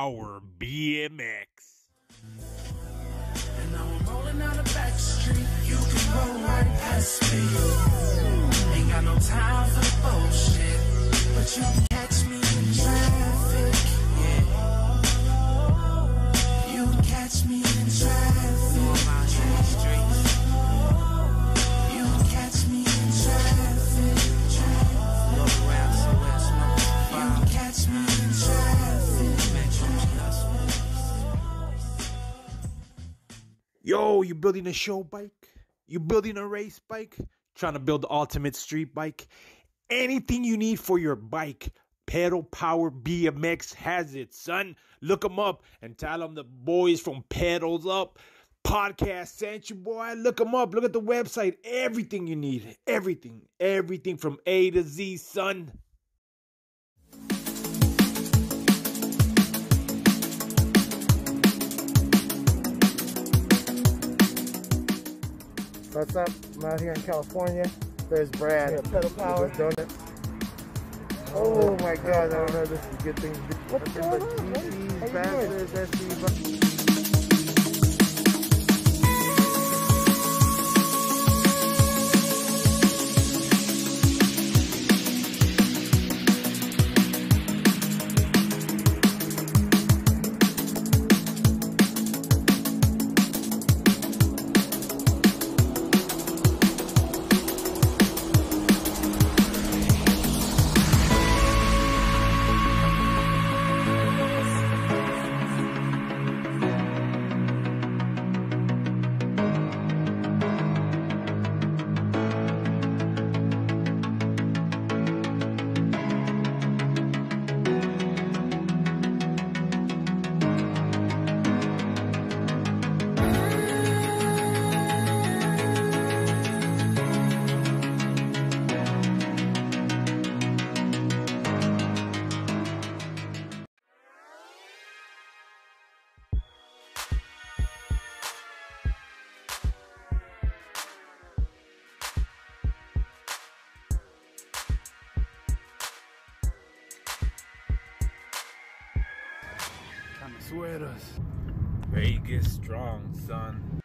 Power BMX. Yo, you building a show bike? you're building a race bike? Trying to build the ultimate street bike? Anything you need for your bike, Pedal Power BMX has it, son. Look them up and tell them the boys from Pedals Up podcast sent you, boy. Look them up. Look at the website. Everything you need. Everything. Everything from A to Z, son. What's up? I'm out here in California. There's Brad. Yeah, pedal power. The. Oh my god, I don't know this is a good thing. What's Nothing going on, but buddy? GGs, How you bastards, Camisweras. Vegas strong, son.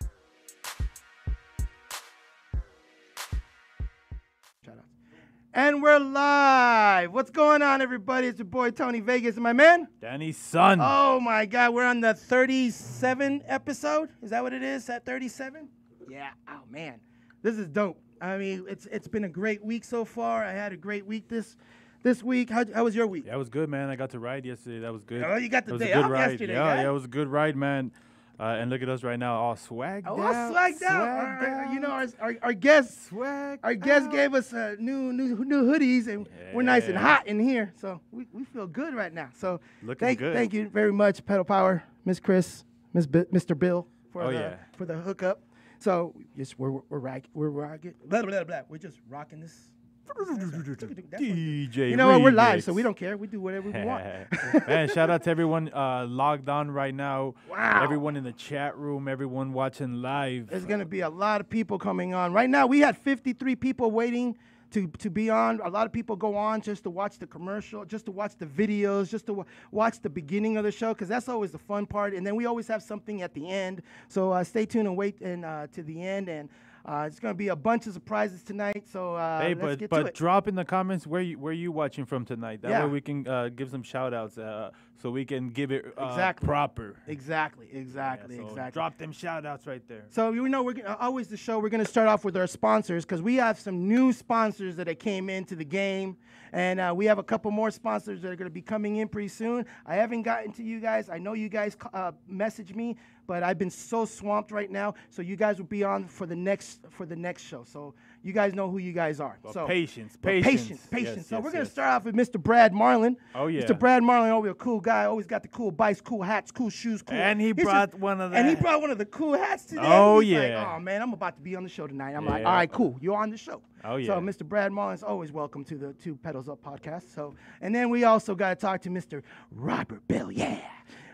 And we're live. What's going on, everybody? It's your boy Tony Vegas and my man. Danny's son. Oh my God, we're on the 37 episode. Is that what it is? At 37? Yeah. Oh man, this is dope. I mean, it's it's been a great week so far. I had a great week this this week. How, how was your week? That was good, man. I got to ride yesterday. That was good. Oh, you got the That was a day off ride. yesterday, Yeah, huh? yeah, it was a good ride, man. Uh, and look at us right now, all swagged Oh, out. all swagged out. Our- our- you know, our, our, our guests swagged Our guests out. gave us uh, new new new hoodies, and we're nice and hot in here, so we, we feel good right now. So Looking thank good. thank you very much, Pedal Power, Miss Chris, Miss B- Mr. Bill for Oh, the yeah. for the hookup. So just we're we're we're, rock, we're rocking blah, blah blah blah. We're just rocking this. DJ. You know what? We're live, so we don't care. We do whatever we want. Man, shout out to everyone uh, logged on right now. Wow. Everyone in the chat room, everyone watching live. There's gonna be a lot of people coming on. Right now, we had 53 people waiting to, to be on. A lot of people go on just to watch the commercial, just to watch the videos, just to wa- watch the beginning of the show, because that's always the fun part. And then we always have something at the end. So uh, stay tuned and wait and uh, to the end. And uh, it's gonna be a bunch of surprises tonight. So uh, Hey, let's but get to but drop in the comments where you where you watching from tonight. That Yeah. way we can uh, give some shout outs uh, so we can give it uh, Exactly. proper. exactly, Yeah, exactly, so exactly. Drop them shout outs right there. So you know we're gonna, always the show. We're gonna start off with our sponsors because we have some new sponsors that came into the game, and uh, we have a couple more sponsors that are gonna be coming in pretty soon. I haven't gotten to you guys. I know you guys uh, message me, but I've been so swamped right now. So you guys will be on for the next for the next show. So you guys know who you guys are. But so patience, patience. patience, patience. Yes, so yes, we're gonna yes. start off with Mr. Brad Marlin. Oh, yeah. Mr. Brad Marlin, always a cool guy. Always got the cool bikes, cool hats, cool shoes, cool. And he He's just- brought one of the. And he brought one of the cool hats today. Oh, He's like, yeah. oh man, I'm about to be on the show tonight. I'm like, all right, cool. You're on the show. Oh, yeah. So Mr. Brad Mullins, always welcome to the Two Pedals Up podcast. So, and then we also got to talk to Mr. Robert Bill. Yeah.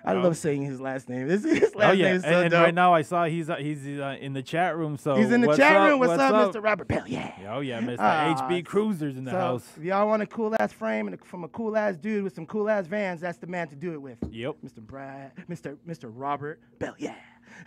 I love saying his last name. His, his last oh yeah, name and, is so and dope. right now I saw he's uh, he's uh, in the chat room. So He's in the chat up? room. What's, up, Mr. Robert Bell? Yeah. Oh yeah, Mr. Ah, HB Cruisers in the so house. if y'all want a cool ass frame and a, from a cool ass dude with some cool ass vans, that's the man to do it with. Yep. Mr. Brad, Mr. Mr. Robert Bell, yeah.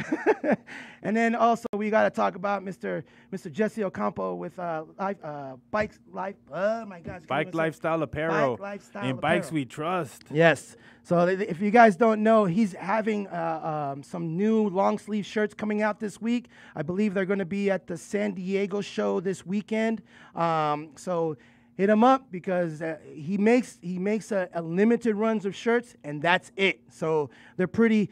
and then also we got to talk about Mr. Mr. Jesse Ocampo with uh, life, uh, bikes life. Oh my gosh, Bike lifestyle apparel. Lifestyle In bikes we trust. Yes. So th- if you guys don't know, he's having uh, um, some new long sleeve shirts coming out this week. I believe they're going to be at the San Diego show this weekend. Um, so hit him up because uh, he makes he makes a, a limited runs of shirts and that's it. So they're pretty,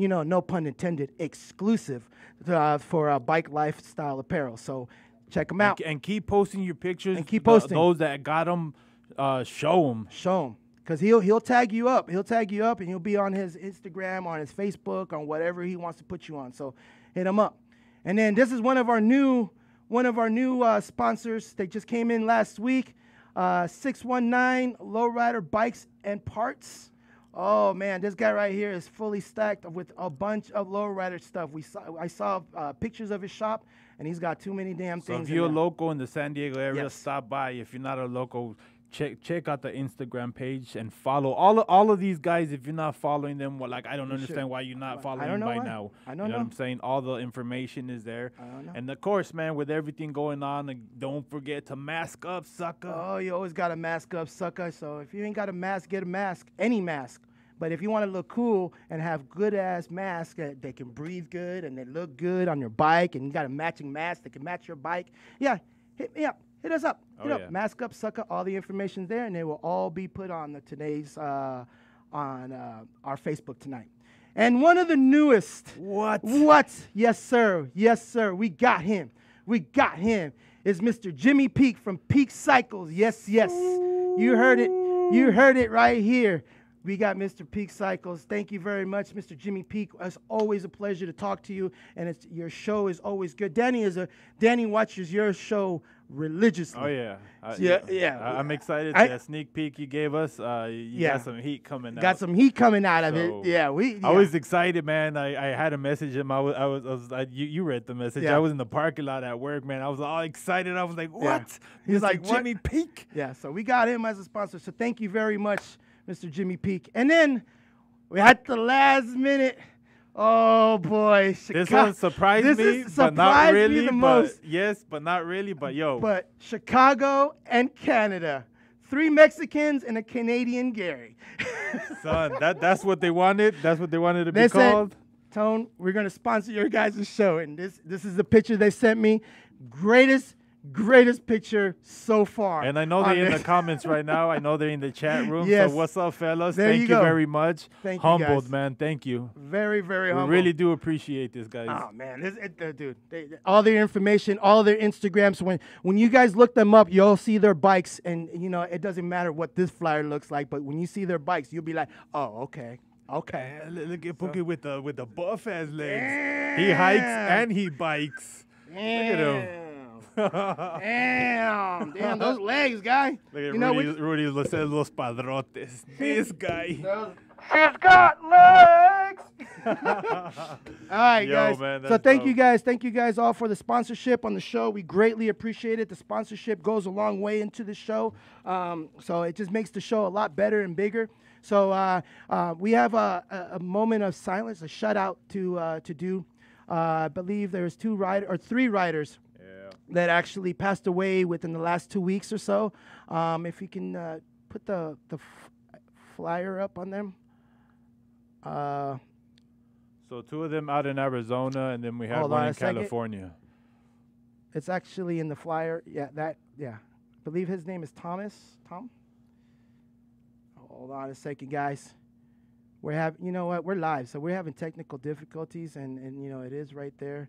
you know, no pun intended, exclusive uh, for uh, bike lifestyle apparel. So check them out. And keep posting your pictures. And keep posting. those that got them, uh, show them. Show them. Cause he'll he'll tag you up. He'll tag you up, and he'll be on his Instagram, on his Facebook, on whatever he wants to put you on. So hit him up. And then this is one of our new one of our new uh, sponsors. They just came in last week. Uh, 619 Lowrider Bikes and Parts. Oh man, this guy right here is fully stacked with a bunch of lowrider stuff. We saw I saw uh, pictures of his shop, and he's got too many damn So things. if you're a local in the San Diego area, Yes. stop by. If you're not a local, check check out the Instagram page and follow all of, all of these guys. If you're not following them, well, like I don't should. understand why you're not I following know by why. now. I don't know, what know. I'm saying. All the information is there. don't know. And of course, man, with everything going on, like, don't forget to mask up, sucker. Oh, you always got to mask up, sucker. So if you ain't got a mask, get a mask, any mask. But if you want to look cool and have good ass masks that they can breathe good and they look good on your bike, and you got a matching mask that can match your bike, yeah, hit me up. Hit us up. Hit Oh, up. yeah. Mask up, sucker. All the information's there, and they will all be put on the today's uh, on uh, our Facebook tonight. And one of the newest. What? What? Yes, sir. Yes, sir. We got him. We got him. Is Mr. Jimmy Peak from Peak Cycles. Yes, yes. You heard it. You heard it right here. We got Mr. Peak Cycles. Thank you very much, Mr. Jimmy Peak. It's always a pleasure to talk to you, and it's your show is always good. Danny is a Danny watches your show religiously. Oh yeah. I- Yeah, yeah. I, am excited. I- that sneak peek you gave us. Uh, you Yeah. got some heat coming out. Got some heat coming out of So, it. Yeah, we. I was excited, man. I, I had a message him. I was, I was, I was I, you, you read the message. Yeah. I was in the parking lot at work, man. I was all excited. I was like, what? He's Mr. like, what? Jimmy Peak. Yeah, so we got him as a sponsor. So thank you very much, Mr. Jimmy Peak. And then we had the last minute. Oh boy, This one surprised this me, but not really. the most. yes, but not really. But yo, But Chicago and Canada, three Mexicans and a Canadian Gary. son, that that's what they wanted. That's what they wanted to be said, called. Tone, we're gonna sponsor your guys' show, and this this is the picture they sent me. Greatest, greatest picture so far. And I know they're in the comments right now. I know they're in the chat room. Yes. So what's up, fellas? There Thank you you, very much. Thank you, Humbled, guys. man. Thank you. very, very We really do appreciate this, guys. Oh man, this it, uh, dude. They, they- all their information, all their Instagrams. When when you guys look them up, you'll see their bikes, and you know it doesn't matter what this flyer looks like, but when you see their bikes, you'll be like, oh, okay, okay. Look- look at Pookie with the with the buff ass legs. He hikes and he bikes. Damn. at him. Damn, damn, those legs, guy. Look at you know, Rudy, we, Rudy Los, los Padrotes. This guy. She's got legs. all right, Yo, guys. man, so thank you guys. Thank you guys all for the sponsorship on the show. We greatly appreciate it. The sponsorship goes a long way into the show. Um, so it just makes the show a lot better and bigger. So uh, uh, we have a, a, moment of silence, a shout out to uh, to do. Uh, I believe there's two riders or three riders. That actually passed away within the last two weeks or so. Um, if you can uh, put the the flyer up on them. Uh, So two of them out in Arizona, and then we have one on in a second. California. it's actually in the flyer. Yeah, that. Yeah, I believe his name is Thomas. Tom. Hold on a second, guys. We're having, you know what? We're live, so we're having technical difficulties, and and you know it is right there.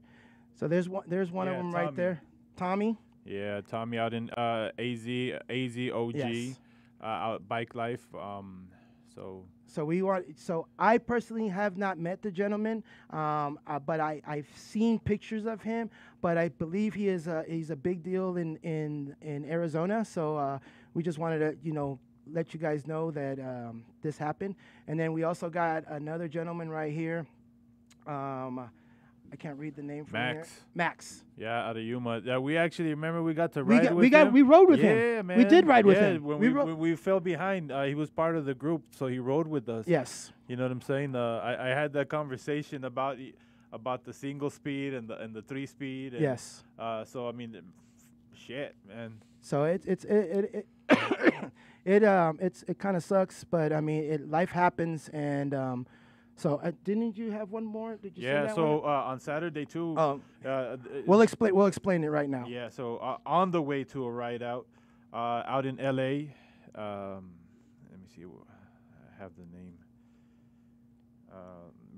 So there's one. There's one of Yeah, them right there. Tommy. Yeah, Tommy out in uh, AZ AZ OG, Yes. uh, out Bike Life. Um, so So we want. So I personally have not met the gentleman, um, uh, but I I've seen pictures of him. But I believe he is a he's a big deal in in in Arizona. So uh, we just wanted to you know let you guys know that um, this happened. And then we also got another gentleman right here. Um, I can't read the name from here. Max. Max. Yeah, out of Yuma. Yeah, we actually remember we got to We ride got- with we got- him. we rode with yeah, him. man. We did ride with Yeah, him. When We we, when we fell behind, uh, he was part of the group, so he rode with us. Yes. You know what I'm saying? Uh, I, I had that conversation about about the single speed and the and the three speed. And, Yes. Uh, so I mean, shit, man. So it's it's it it it, it um it's it kind of sucks, but I mean it life happens, and um, so uh, didn't you have one more? Did you? say Yeah. So uh, on Saturday too. Oh, uh, we'll explain. We'll explain it right now. Yeah, so uh, on the way to a ride out, uh, out in L.A. Um, let me see, I have the name. Uh,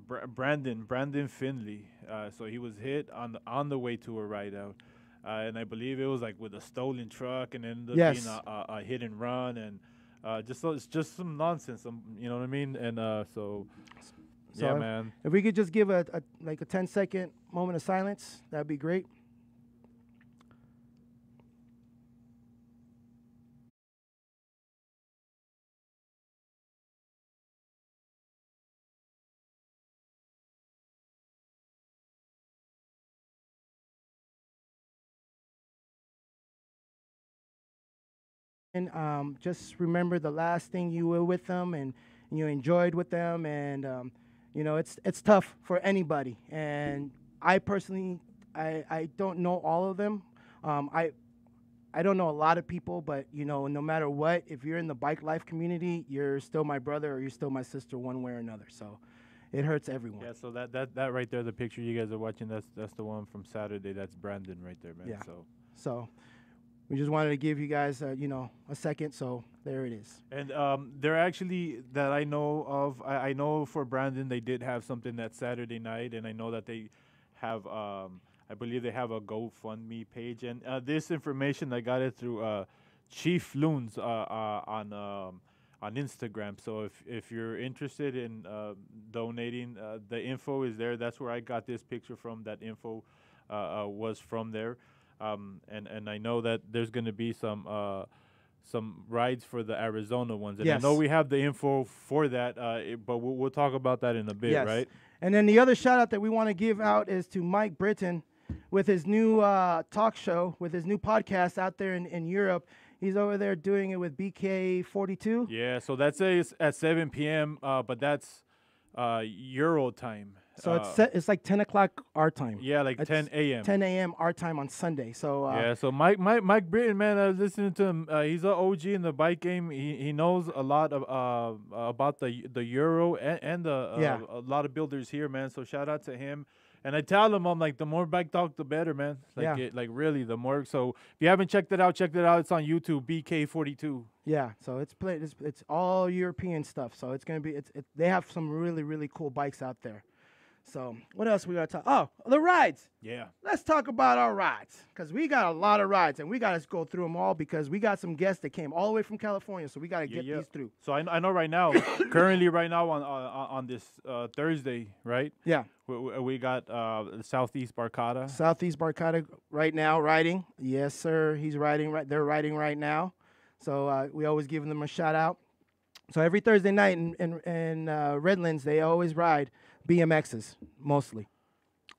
Br- Brandon Brandon Finley. Uh, so he was hit on the, on the way to a ride out, uh, and I believe it was like with a stolen truck, and ended up Yes. being a, a, a hit and run, and uh, just so it's just some nonsense. Some, you know what I mean? And uh, so, So yeah, if- man. If we could just give a, a like a 10 second moment of silence, that'd be great. And um, just remember the last thing you were with them and you enjoyed with them, and um, you know it's it's tough for anybody. And I personally, I, I don't know all of them. Um, I I don't know a lot of people, but you know, no matter what, if you're in the bike life community, you're still my brother or you're still my sister, one way or another. So it hurts everyone. Yeah, so that, that that right there, the picture you guys are watching, that's that's the one from Saturday. That's Brandon right there, man. Yeah. So So we just wanted to give you guys, uh, you know, a second. So there it is. And um, they're actually that I know of. I, I know for Brandon they did have something that Saturday night, and I know that they have. Um, I believe they have a GoFundMe page, and uh, this information I got it through uh, Chief Loons uh, uh, on um, on Instagram. So if if you're interested in uh, donating, the info is there. That's where I got this picture from. That info was from there, um, and and I know that there's going to be some. Uh, some rides for the Arizona ones, and I know we have the info for that, uh, it- but we'll, we'll talk about that in a bit, Yes. right? And then the other shout out that we want to give out is to Mike Britton with his new uh, talk show, with his new podcast out there in, in Europe. He's over there doing it with BK42. Yeah, so that's a, at 7 p.m., uh, but that's uh, Euro time. So it's Uh, set, it's like 10 o'clock our time. yeah, like It's 10 a.m. 10 a.m. our time on Sunday. So uh, Yeah, so Mike, Mike, Mike Britton, man, I was listening to him. Uh, he's an OG in the bike game. He he knows a lot of uh about the the Euro and, and the uh, Yeah. a lot of builders here, man. So shout out to him. And I tell him, I'm like, the more bike talk, the better, man. Like, Yeah. it, like really, the more. So if you haven't checked it out, check it out. It's on YouTube, BK42. yeah, so it's play, it's it's all European stuff. So it's gonna be it's it, they have some really really cool bikes out there. So what else we gotta talk? Oh, the rides. Yeah. Let's talk about our rides because we got a lot of rides and we got to go through them all because we got some guests that came all the way from California, so we got to Yeah, get yeah. these through. So I, I know right now, currently right now on on, on this uh, Thursday, right? Yeah, We, we got uh, Southeast Barcata. Southeast Barcata right now riding. Yes, sir. He's riding right. They're riding right now, so uh, we always give them a shout out. So every Thursday night in in, in uh, Redlands, they always ride BMXs mostly.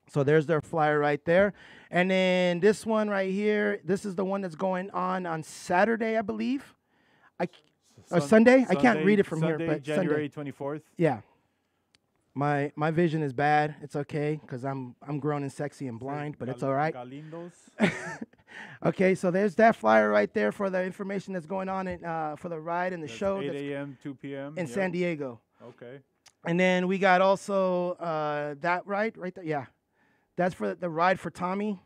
So there's their flyer right there, and then this one right here. This is the one that's going on on Saturday, I believe. I or Sun- Sunday? I can't read it from Sunday, here, but January Sunday. 24th. Yeah. My my vision is bad. It's okay because I'm I'm grown and sexy and blind, but it's all right. Galindo's. Okay, so there's that flyer right there for the information that's going on in, uh, for the ride and the That's show 8 a.m., 2 p.m. in yep. San Diego. Okay. And then we got also uh, that ride right there. Yeah, that's for the ride for Tommy.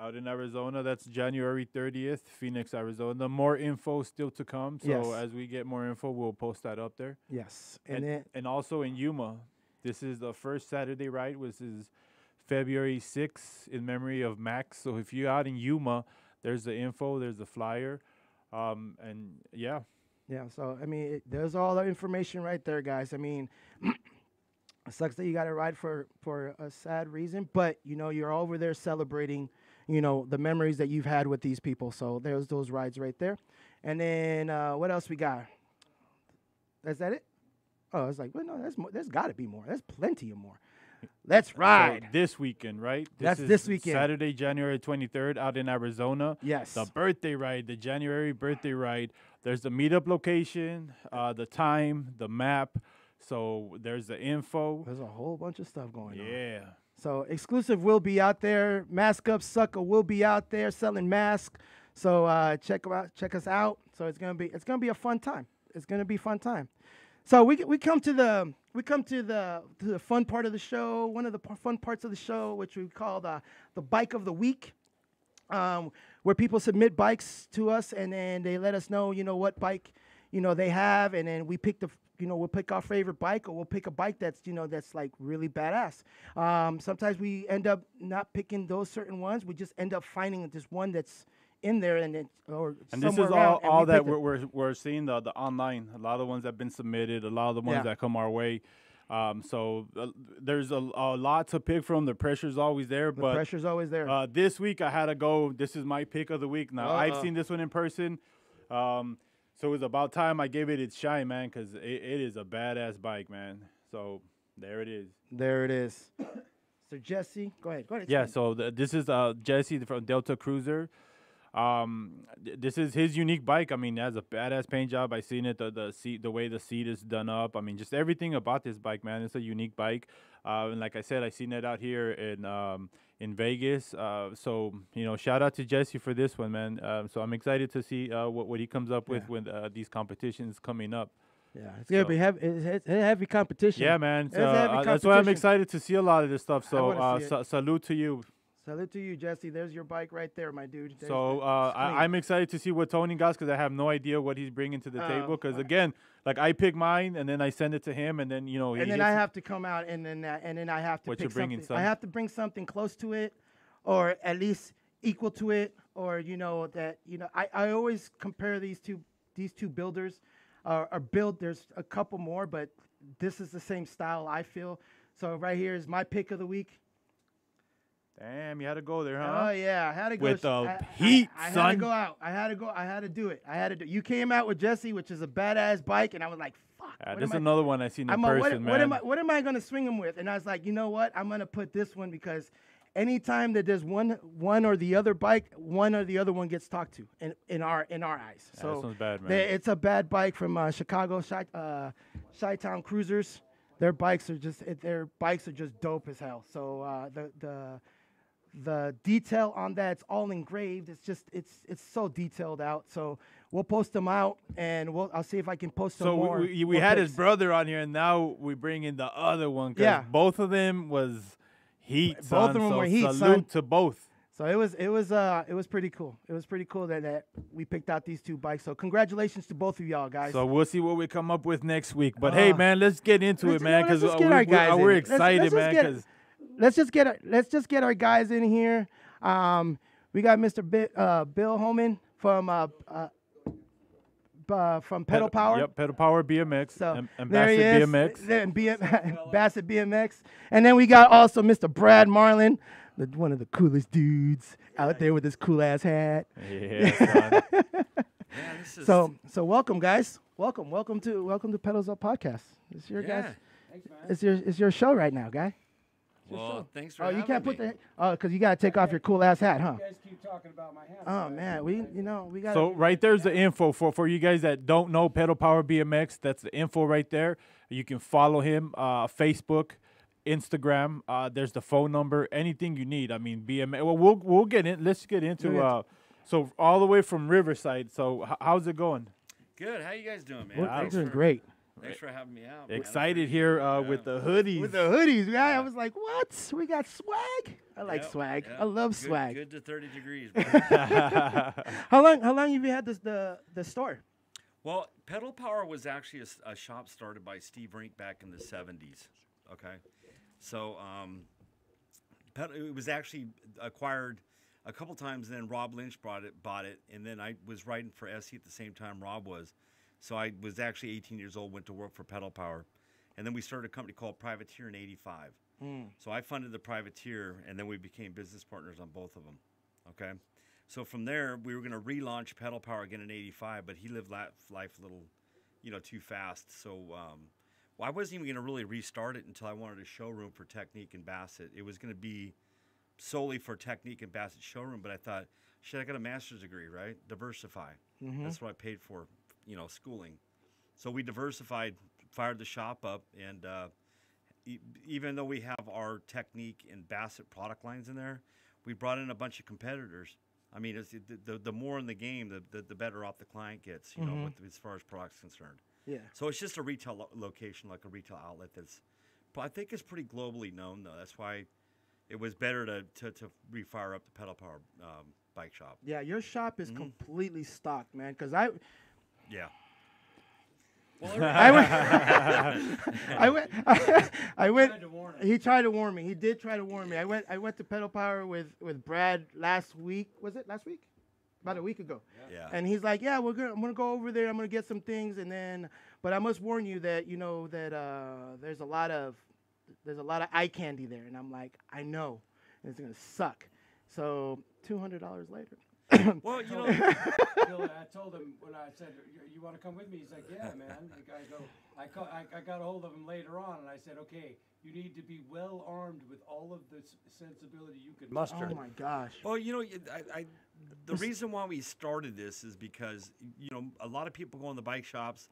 Out in Arizona, that's January 30th, Phoenix, Arizona. More info still to come. So Yes. as we get more info, we'll post that up there. Yes, and, And, then and also in Yuma, this is the first Saturday ride, which is February 6th in memory of Max. So if you're out in Yuma, there's the info, there's the flyer. Um, and yeah, yeah. So I mean, it, there's all the information right there, guys. I mean. It sucks that you got to ride for for a sad reason, but you know you're over there celebrating, you know the memories that you've had with these people. So there's those rides right there, and then uh, what else we got? Is that it? Oh, I was like, well, no, that's more, there's got to be more. There's plenty of more. Let's ride. So this weekend, right? That's is this weekend. Saturday, January 23rd, out in Arizona. Yes. The birthday ride, the January birthday ride. There's the meetup location, uh, the time, the map. So there's the info. There's a whole bunch of stuff going on. Yeah. So exclusive will be out there. Mask up sucker will be out there selling masks. So uh, check out, check us out. So it's gonna be it's gonna be a fun time. It's gonna be fun time. So we we come to the we come to the to the fun part of the show. One of the fun parts of the show, which we call the the bike of the week, um, where people submit bikes to us and then they let us know you know what bike you know they have, and then we pick the you know, we'll pick our favorite bike or we'll pick a bike that's you know that's like really badass. Um, sometimes we end up not picking those certain ones. We just end up finding this one that's in there and it or And this is all, all we that we're, we're, we're seeing the, the online. A lot of the ones that have been submitted, a lot of the ones Yeah. that come our way. Um, so uh, there's a, a lot to pick from. The pressure's always there, The but pressure's always there. Uh, this week I had to go. This is my pick of the week. Now I've Uh-uh. seen this one in person, um, so it was about time I gave it its shine, man, because it, it is a badass bike, man. So there it is. there it is. So Jesse, go ahead. Go ahead. Yeah. explain. So the, this is uh, Jesse from Delta Cruiser. Um, th- this is his unique bike. I mean, it has a badass paint job. I seen it. The the seat, the way the seat is done up. I mean, just everything about this bike, man. It's a unique bike. Uh, and like I said, I seen it out here in um, in Vegas. Uh, so you know, shout out to Jesse for this one, man. Um, so I'm excited to see uh, what what he comes up with Yeah. when uh, these competitions coming up. yeah, it's gonna so- be heavy. It's, heavy competition. Yeah, man. It's So, heavy uh, that's why I'm excited to see a lot of this stuff. So uh, sa- salute to you. Salute to you, Jesse. There's your bike right there, my dude. There's So uh. I, I'm excited to see what Tony got because I have no idea what he's bringing to the Oh, table. Because again, like I pick mine and then I send it to him, and then you know he and then I have to come out and then uh, and then I have to What pick something. I have to bring something close to it, or at least equal to it, or you know that you know I, I always compare these two these two builders, uh, are build. There's a couple more, but this is the same style I feel. So right here is my pick of the week. Damn, you had to go there, huh? Oh yeah, I had to go. With the I- I- heat, I, had to go out. I had to go. I had to do it. I had to do. You came out with Jesse, which is a badass bike, and I was like, "Fuck." What this is another one I seen in I'm a, person, what, man. what am I? What am I gonna swing him with? And I was like, you know what? I'm gonna put this one because anytime that there's one one or the other bike, one or the other one gets talked to in, in our in our eyes. Yeah, so this one's bad, man. they- it's a bad bike from uh, Chicago, Chi uh, Chi-Town Cruisers. Their bikes are just their bikes are just dope as hell. So uh, the the the detail on that it's all engraved. It's just it's it's so detailed out. So we'll post them out and we'll I'll see if I can post some so more. we, we, we had his brother on here, and now we bring in the other one. Yeah. both of them was heat. Both son, of them so were heat, Salute son. to both. So it was it was uh it was pretty cool. It was pretty cool that, that we picked out these two bikes. So congratulations to both of y'all guys. So we'll see what we come up with next week. But hey, Uh, man, let's get into let's- it, man, because just get our we, are in. Let's- let's excited, man. 'cause- let's just get our, let's just get our guys in here. Um, we got Mr. Bi- uh, Bill Hohman from uh, uh, uh, from Pedal Power. Yep, Pedal Power BMX. So and, and there he Bassett is. BMX. Then BM, Bassett BMX, and then we got also Mr. Brad Marlin, the, one of the coolest dudes out there with his cool ass hat. Yeah, son. Yeah, this is So so welcome guys, welcome, welcome to welcome to Pedals Up podcast. It's your yeah. guys. It's your it's your show right now, guy. Well, thanks for Oh, you can't put me. the oh, cause you gotta take off your cool ass hat, huh? You guys keep talking about my hat. Oh man, we you know we got. So right there's the info for for you guys that don't know Pedal Power BMX. That's the info right there. You can follow him uh, Facebook, Instagram. Uh, there's the phone number. Anything you need. I mean BMX. Well, we'll we'll get in. Let's get into. Uh, so all the way from Riverside. So h- how's it going? Good. How you guys doing, man? we're, we're thanks doing for, great. Thanks for having me out. man. Excited here uh, with the hoodies. With the hoodies, guy, I was like, what? We got swag. I like Yep, swag. yep. I love Good- swag. Good to 30 degrees. bro. How long? How long have you had this the the store? well, Pedal Power was actually a shop started by Steve Rink back in the 70s. Okay. So um, Ped- it was actually acquired a couple times, and then Rob Lynch bought it, bought it, and then I was writing for SE at the same time Rob was. So I was actually 18 years old, went to work for Pedal Power, and then we started a company called Privateer in '85. So I funded the Privateer, and then we became business partners on both of them. Okay. So from there, we were going to relaunch Pedal Power again in '85, but he lived life a little you know, too fast. So, um, well, I wasn't even going to really restart it until I wanted a showroom for Technique and Bassett. It was going to be solely for Technique and Bassett showroom, but I thought, shit, I got a master's degree, right? Diversify. That's what I paid for, you know, schooling. So we diversified, fired the shop up, and uh, e- even though we have our Technique and Bassett product lines in there, we brought in a bunch of competitors. I mean, it's, the, the, the more in the game, the, the, the better off the client gets, you know, with, as far as products concerned. Yeah. So it's just a retail lo- location, like a retail outlet that's, but I think it's pretty globally known though. That's why it was better to to, to refire up the pedal power um, bike shop. Yeah, your shop is Mm-hmm. completely stocked, man. Because I, Yeah. I went, I went, I went. He tried to warn me. He did try to warn me. I went, I went to Pedal Power with with Brad last week. Was it last week? About a week ago. Yeah. And he's like, "Yeah, we're gonna, I'm gonna go over there. I'm gonna get some things, and then, but I must warn you that you know that uh, there's a lot of, there's a lot of eye candy there." And I'm like, "I know, and it's gonna suck." So two hundred dollars later. Well, you know, I told him when I said, "You, you want to come with me?" He's like, "Yeah, man." The guy go. I, call, I I got a hold of him later on, and I said, "Okay, you need to be well armed with all of the sensibility you can Oh my gosh. well, you know, y- I, I- the reason why we started this is because you know a lot of people go in the bike shops,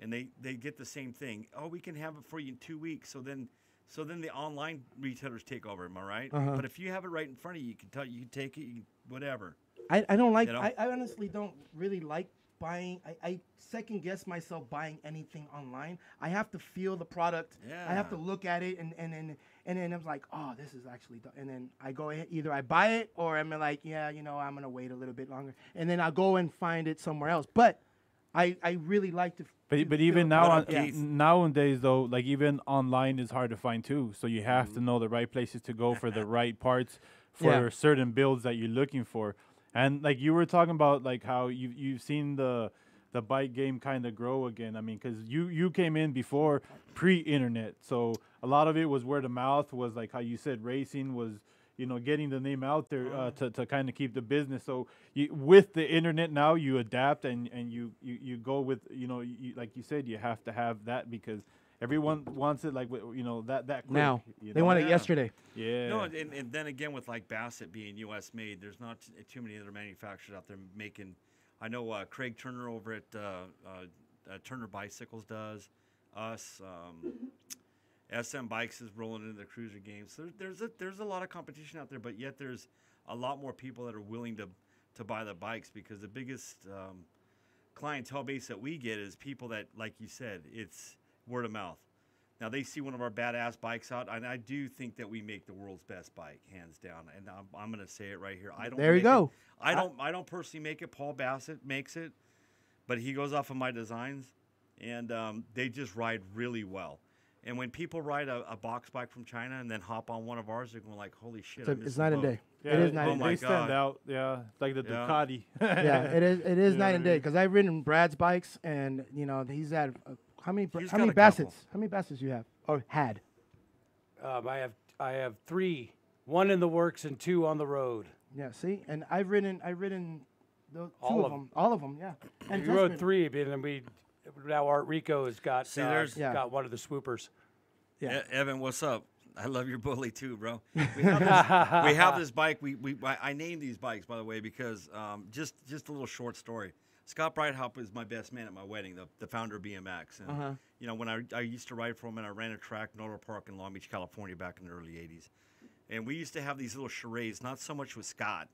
and they they get the same thing. Oh, we can have it for you in two weeks. So then. So then the online retailers take over, am I right? Uh-huh. But if you have it right in front of you, you can tell you can take it, you can, whatever. I, I don't like You know? I, I honestly don't really like buying I, I second guess myself buying anything online. I have to feel the product. Yeah. I have to look at it and and then and then I'm like, oh, this is actually do-" and then I go ahead either I buy it or I'm like, yeah, you know, I'm gonna wait a little bit longer. And then I'll go and find it somewhere else. But I, I really like to f- But, but even now, on, product. Keith. nowadays though, like even online is hard to find too. So you have to mm-hmm. know the right places to go for the right parts for Yeah. certain builds that you're looking for. And like you were talking about, like how you you've seen the the bike game kind of grow again. I mean, because you you came in before pre-internet, so a lot of it was word of mouth. Was like how you said, racing was you know getting the name out there uh, to to kind of keep the business. So you, with the internet now, you adapt and and you you, you go with you know you, like you said, you have to have that because. Everyone wants it like you know that that quick, now. you They know? want it yesterday. yeah No, and, and then again with like Bassett being U.S. made, there's not too many other manufacturers out there making. I know uh, Craig Turner over at uh, uh, uh, Turner Bicycles does. Us, um, SM Bikes is rolling into the cruiser games. So there's a there's a lot of competition out there, but yet there's a lot more people that are willing to to buy the bikes because the biggest um, clientele base that we get is people that, like you said, it's word of mouth. Now they see one of our badass bikes out, and I do think that we make the world's best bike, hands down. And I'm, I'm going to say it right here. I don't. There you make it- go. I don't. I don't personally make it. Paul Bassett makes it, but he goes off of my designs, and um, they just ride really well. And when people ride a, a box bike from China and then hop on one of ours, they're going like, "Holy shit!" It's, I a- it's night and day. Yeah, it is night Oh and day. they day. stand God. out. Yeah, like the Yeah. Ducati. yeah, it is. It is You night and day because I've ridden Brad's bikes, and you know he's had uh, how many He's how got many a couple. Bassetts? How many Bassetts you have or had? Um, I have I have three, one in the works and two on the road. Yeah, see, and I've ridden I've ridden the, two All of of them, all of them. Yeah, and We rode been- three, but then we now Art Rico has got See, uh, there's- Yeah. got one of the swoopers. Yeah. E- Evan, what's up? I love your bully too, bro. We have this, we have this bike. We, we I, I named these bikes by the way because um, just just a little short story. Scott Breithaupt was my best man at my wedding, the, the founder of BMX. And Uh-huh. you know when I, I used to ride for him and I ran a track in Auto Park in Long Beach, California, back in the early '80s. And we used to have these little charades, not so much with Scott,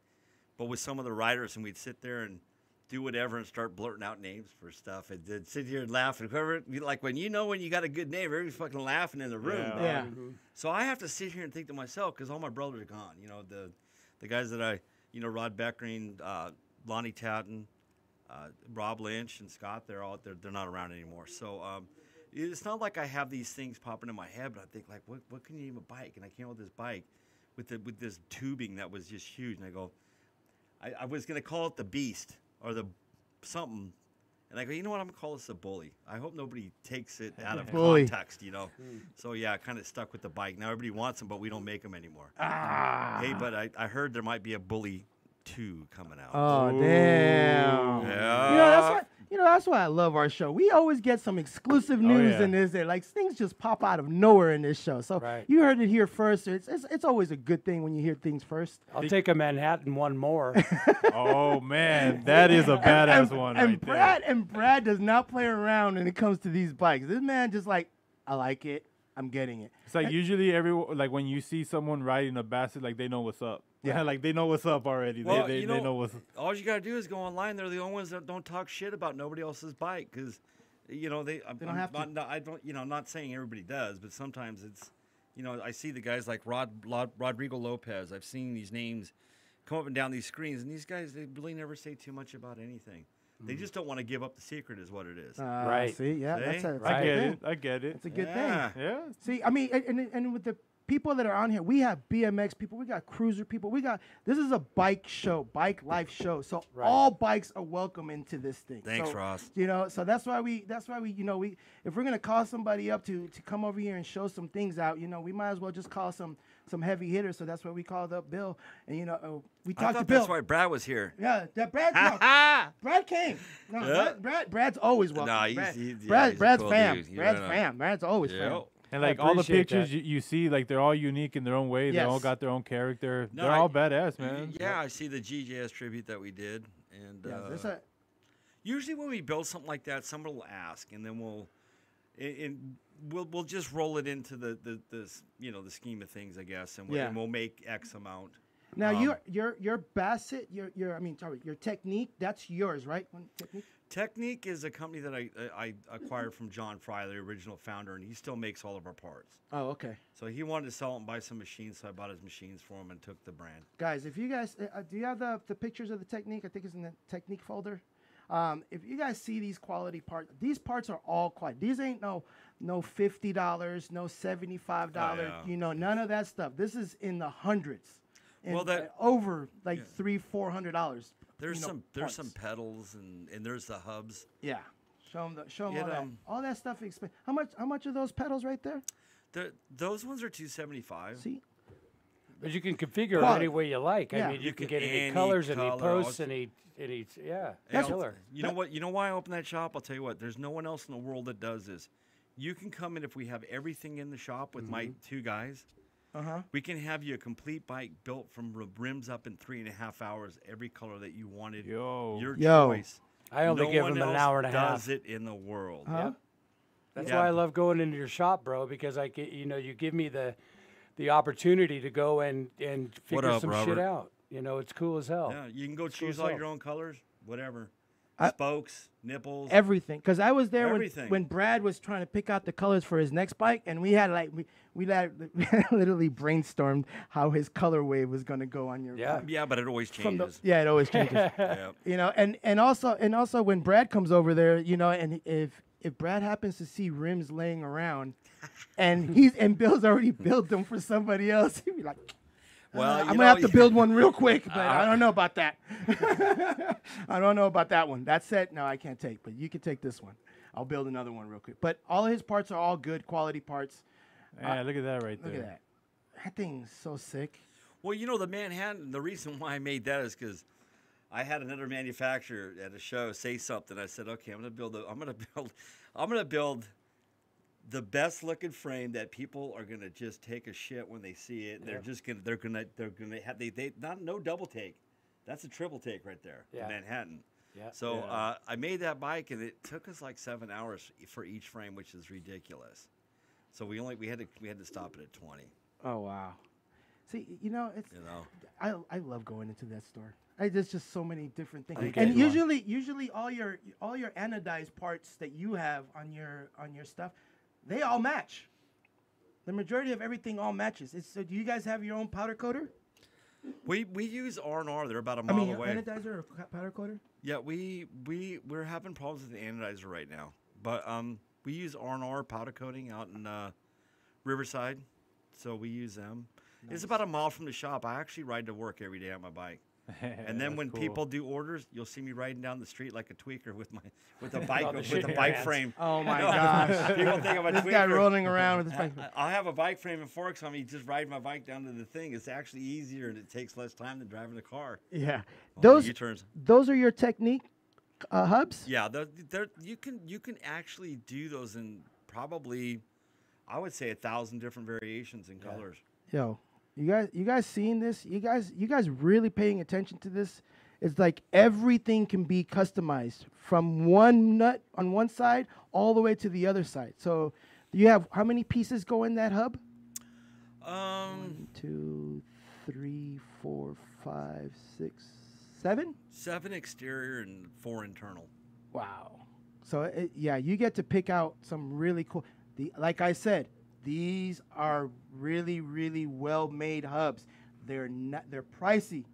but with some of the riders, and we'd sit there and do whatever and start blurting out names for stuff, and then sit here and laugh. And whoever, like when you know when you got a good name, everybody's fucking laughing in the room. Yeah. dog. Yeah. So I have to sit here and think to myself because all my brothers are gone. You know the the guys that I, you know, Rod Beckering, uh, Lonnie Tatton, uh, Rob Lynch, and Scott. They're all they're, they're not around anymore. So um, it's not like I have these things popping in my head, but I think like, what what can you name a bike? And I came up with this bike with the with this tubing that was just huge, and I go, I, I was gonna call it the Beast or the something. And I go, you know what? I'm gonna call this a bully. I hope nobody takes it out of Bully. context, you know. So yeah, I kind of stuck with the bike. Now everybody wants them, but we don't make them anymore. Hey, but I, I heard there might be a bully two coming out. Oh damn! yeah. You know that's what You know, that's why I love our show. We always get some exclusive oh, news yeah. in this. That like things just pop out of nowhere in this show. So Right. you heard it here first. It's, it's it's always a good thing when you hear things first. I'll take a Manhattan one more. Oh man, that is a badass and, one and right Brad and Brad does not play around when it comes to these bikes. This man just like, I like it. I'm getting it. It's like usually every like when you see someone riding a basket, like they know what's up. Yeah, like they know what's up already. Well, they they, you they know, know what's. all you gotta do is go online. They're the only ones that don't talk shit about nobody else's bike because, you know, they. I'm, They don't I'm have to. not, no, I don't. You know, I'm not saying everybody does, but sometimes it's. You know, I see the guys like Rod, Rod Rodrigo Lopez. I've seen these names come up and down these screens, and these guys they really never say too much about anything. They just don't want to give up the secret, is what it is. Uh, Right. See, yeah, that's a, that's a I Right. good get thing. it. I get it. It's a good Yeah. thing. Yeah. See, I mean, and, and, and with the people that are on here, we have BMX people, we got cruiser people, we got this is a bike show, bike life show. So Right. all bikes are welcome into this thing. Thanks, So, Ross. You know, so that's why we that's why we you know we if we're gonna call somebody up to to come over here and show some things out, you know, we might as well just call some some heavy hitters. So that's why we called up Bill, and you know uh, we talked to Bill. that's why Brad was here. Yeah, that Brad. No, Brad came. No, Yeah. Brad, Brad. Brad's always welcome. Nah, he's- Brad, he's- yeah, Brad, Brad's cool fam. dude. Brad's fam. Brad's always Yeah. fam. And like all the pictures you, you see, like they're all unique in their own way. They all got their own character. No, they're I- all badass, man. Yeah, I see the GJS tribute that we did, and Yeah, uh, there's a usually when we build something like that, someone will ask, and then we'll, and- and we'll we'll just roll it into the the, the you know the scheme of things, I guess, and, we, Yeah. and we'll make X amount. Now Um, your your your Bassett, your your I mean sorry, your technique, that's yours, right? One Technique. Technique is a company that I I I acquired from John Fry, the original founder, and he still makes all of our parts. Oh, okay. So he wanted to sell it and buy some machines, so I bought his machines for him and took the brand. Guys, if you guys uh, uh, do you have the the pictures of the technique? I think it's in the technique folder. Um, if you guys see these quality parts, these parts are all quite. These ain't no no fifty dollars, no seventy five dollars. Oh, yeah. You know, none of that stuff. This is in the hundreds. Well, that- uh, over like three four hundred dollars. There's you know, some there's some pedals and and there's the hubs. Yeah. Show them the show 'em Get all that. 'em. All that stuff. Exp- how much? How much are those pedals right there? The, those ones are 275. See, But you can configure it any way you like. Yeah. I mean, you, You can, can- get any any colors, any color, all- posts, any, any, yeah. Hey, I'll- killer. You know what? You know why I opened that shop? I'll tell you what. There's no one else in the world that does this. You can come in if we have everything in the shop with mm-hmm. my two guys. Uh huh. We can have you a complete bike built from r- rims up in three and a half hours, every color that you wanted. Yo. Your Yo. choice. I only no give one them an hour and a half. does it in the world. Huh? That's Yeah. why I love going into your shop, bro, because I get, you know, you give me the, the opportunity to go and and figure up, some shit out. You know, it's cool as hell. Yeah, you can go cool choose as all hell. your own colors, whatever. I- Spokes, nipples. Everything, because I was there when, Everything. when Brad was trying to pick out the colors for his next bike, and we had like we we like, literally brainstormed how his colorway was gonna go on your Yeah. bike. yeah, but it always From the, changes. yeah, it always changes. yeah. you know, and and also and also when Brad comes over there, you know, and if if Brad happens to see rims laying around, and he's and Bill's already built them for somebody else, he'd be like. Well, "Uh, you I'm gonna know, have to build one real quick, but I don't know about that. I don't know about that one. That set, no, I can't take, but you can take this one. I'll build another one real quick. But all of his parts are all good quality parts. Yeah, look at that right Look there. Look at that. That thing's so sick. Well, you know, the Manhattan, the reason why I made that is because I had another manufacturer at a show say something. I said, okay, I'm going to build, a, I'm going to build, I'm going to build the best looking frame that people are going to just take a shit when they see it. They're just going to, they're going to, they're going to have, they, they, not, no double take. That's a triple take right there. the Yeah. Manhattan. Yeah. So Yeah. uh, I made that bike, and it took us like seven hours for each frame, which is ridiculous. So we only we had to we had to stop it at twenty. Oh wow. See, you know, it's You know. I I love going into that store. I, there's just so many different things. Okay. And usually usually all your all your anodized parts that you have on your on your stuff, they all match. The majority of everything all matches. It's, so do you guys have your own powder coater? We we use R and R. They're about a mile mean, your away. anodizer or powder coater? Yeah, we we we're having problems with the anodizer right now, but um, we use R and R powder coating out in uh, Riverside, so we use them. It's about a mile from the shop. I actually ride to work every day on my bike. And then when cool. people do orders, you'll see me riding down the street like a tweaker with my with a bike Oh, with a bike hands. frame. Oh my gosh. People think I'm a this tweaker. guy rolling around with his bike. I'll have a bike frame and forks on me. Just ride my bike down to the thing. It's actually easier and it takes less time than driving a car. Yeah. All Those U-turns. those are your technique. uh, hubs? Yeah, the, there you can you can actually do those in probably, I would say a thousand different variations in colors. Yo, you guys, you guys seeing this? You guys, you guys really paying attention to this? It's like everything can be customized from one nut on one side all the way to the other side. So you have how many pieces go in that hub? Um, One, two, three, four, five, six, seven. seven exterior and four internal. Wow. So it, yeah, you get to pick out some really cool. The like I said, these are really really well made hubs. They're not they're pricey.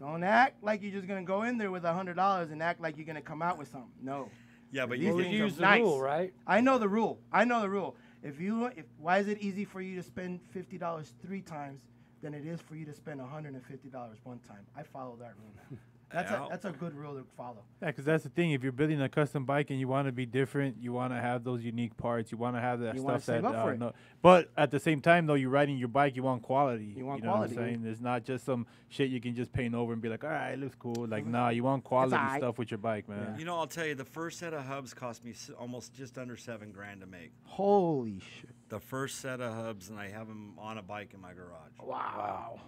Don't act like you're just gonna go in there with a hundred dollars and act like you're gonna come out with something. No. Yeah, but These you can use the nice. rule, right? I know the rule. I know the rule. If you if why is it easy for you to spend fifty dollars three times than it is for you to spend hundred and fifty dollars one time? I follow that rule. That's a that's a good rule to follow. Yeah, because that's the thing. If you're building a custom bike and you want to be different, you want to have those unique parts. You want to have that You wanna stuff save that. up for uh, it. no, but at the same time, though, you're riding your bike. You want quality. You want you know quality. What I'm saying? It's not just some shit you can just paint over and be like, all right, it looks cool. Like, nah, you want quality aight. stuff with your bike, man. you know, I'll tell you, the first set of hubs cost me almost just under seven grand to make. Holy shit. The first set of hubs, and I have them on a bike in my garage. Wow.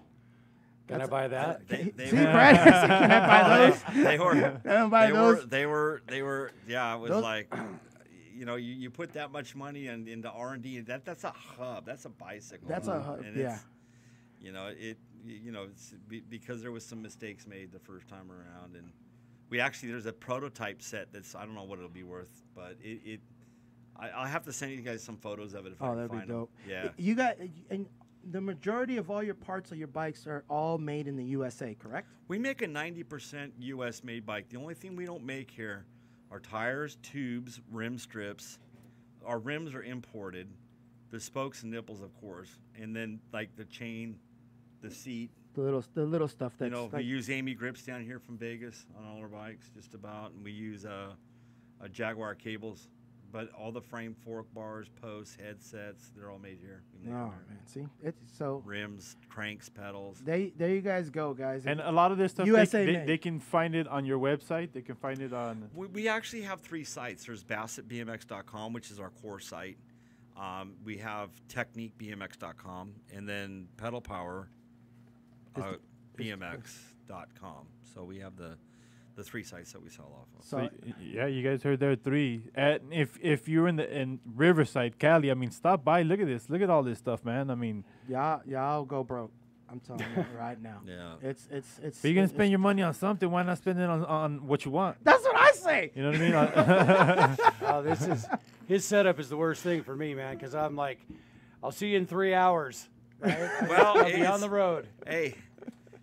Can I buy that? They, they See, were, Brad, can I buy those? they were, Can I buy they were, they were, they were, yeah, it was Those- like, you know, you, you put that much money in, into R and D, that that's a hub, that's a bicycle. That's a hub, and yeah. You know, it, you know, it's be, because there was some mistakes made the first time around, and we actually there's a prototype set that's I don't know what it'll be worth, but it, it I, I'll have to send you guys some photos of it if I Oh, can that'd be find 'em. dope. Yeah. You got and the majority of all your parts of your bikes are all made in the USA, correct? We make a 90% US made bike. The only thing we don't make here are tires, tubes, rim strips. Our rims are imported, the spokes and nipples, of course, and then like the chain, the seat. The little the little stuff that's you know, we use Amy grips down here from Vegas on all our bikes, just about, and we use uh, uh, Jagwire cables. But all the frame fork bars, posts, headsets, they're all made here. We make 'em oh man, see it's so Rims, cranks, pedals. there there you guys go, guys. And a lot of this stuff, USA they, they, made. they can find it on your website. They can find it on. We, we actually have three sites. There's BassettBMX.com, which is our core site. Um, we have TechniqueBMX.com, and then Pedal Power uh, BMX.com. So we have the the three sites that we sell off of. so y- yeah, you guys heard there are three. And if if you're in the in Riverside, Cali, I mean, stop by. Look at this. Look at all this stuff, man. I mean, y'all y'all go broke. I'm telling you right now. Yeah. It's it's it's. if you're gonna spend your money on something, why not spend it on, on what you want? That's what I say. You know what I mean? Oh, this is his setup is the worst thing for me, man, because I'm like, I'll see you in three hours. Right? Well, I'll be on the road. Hey,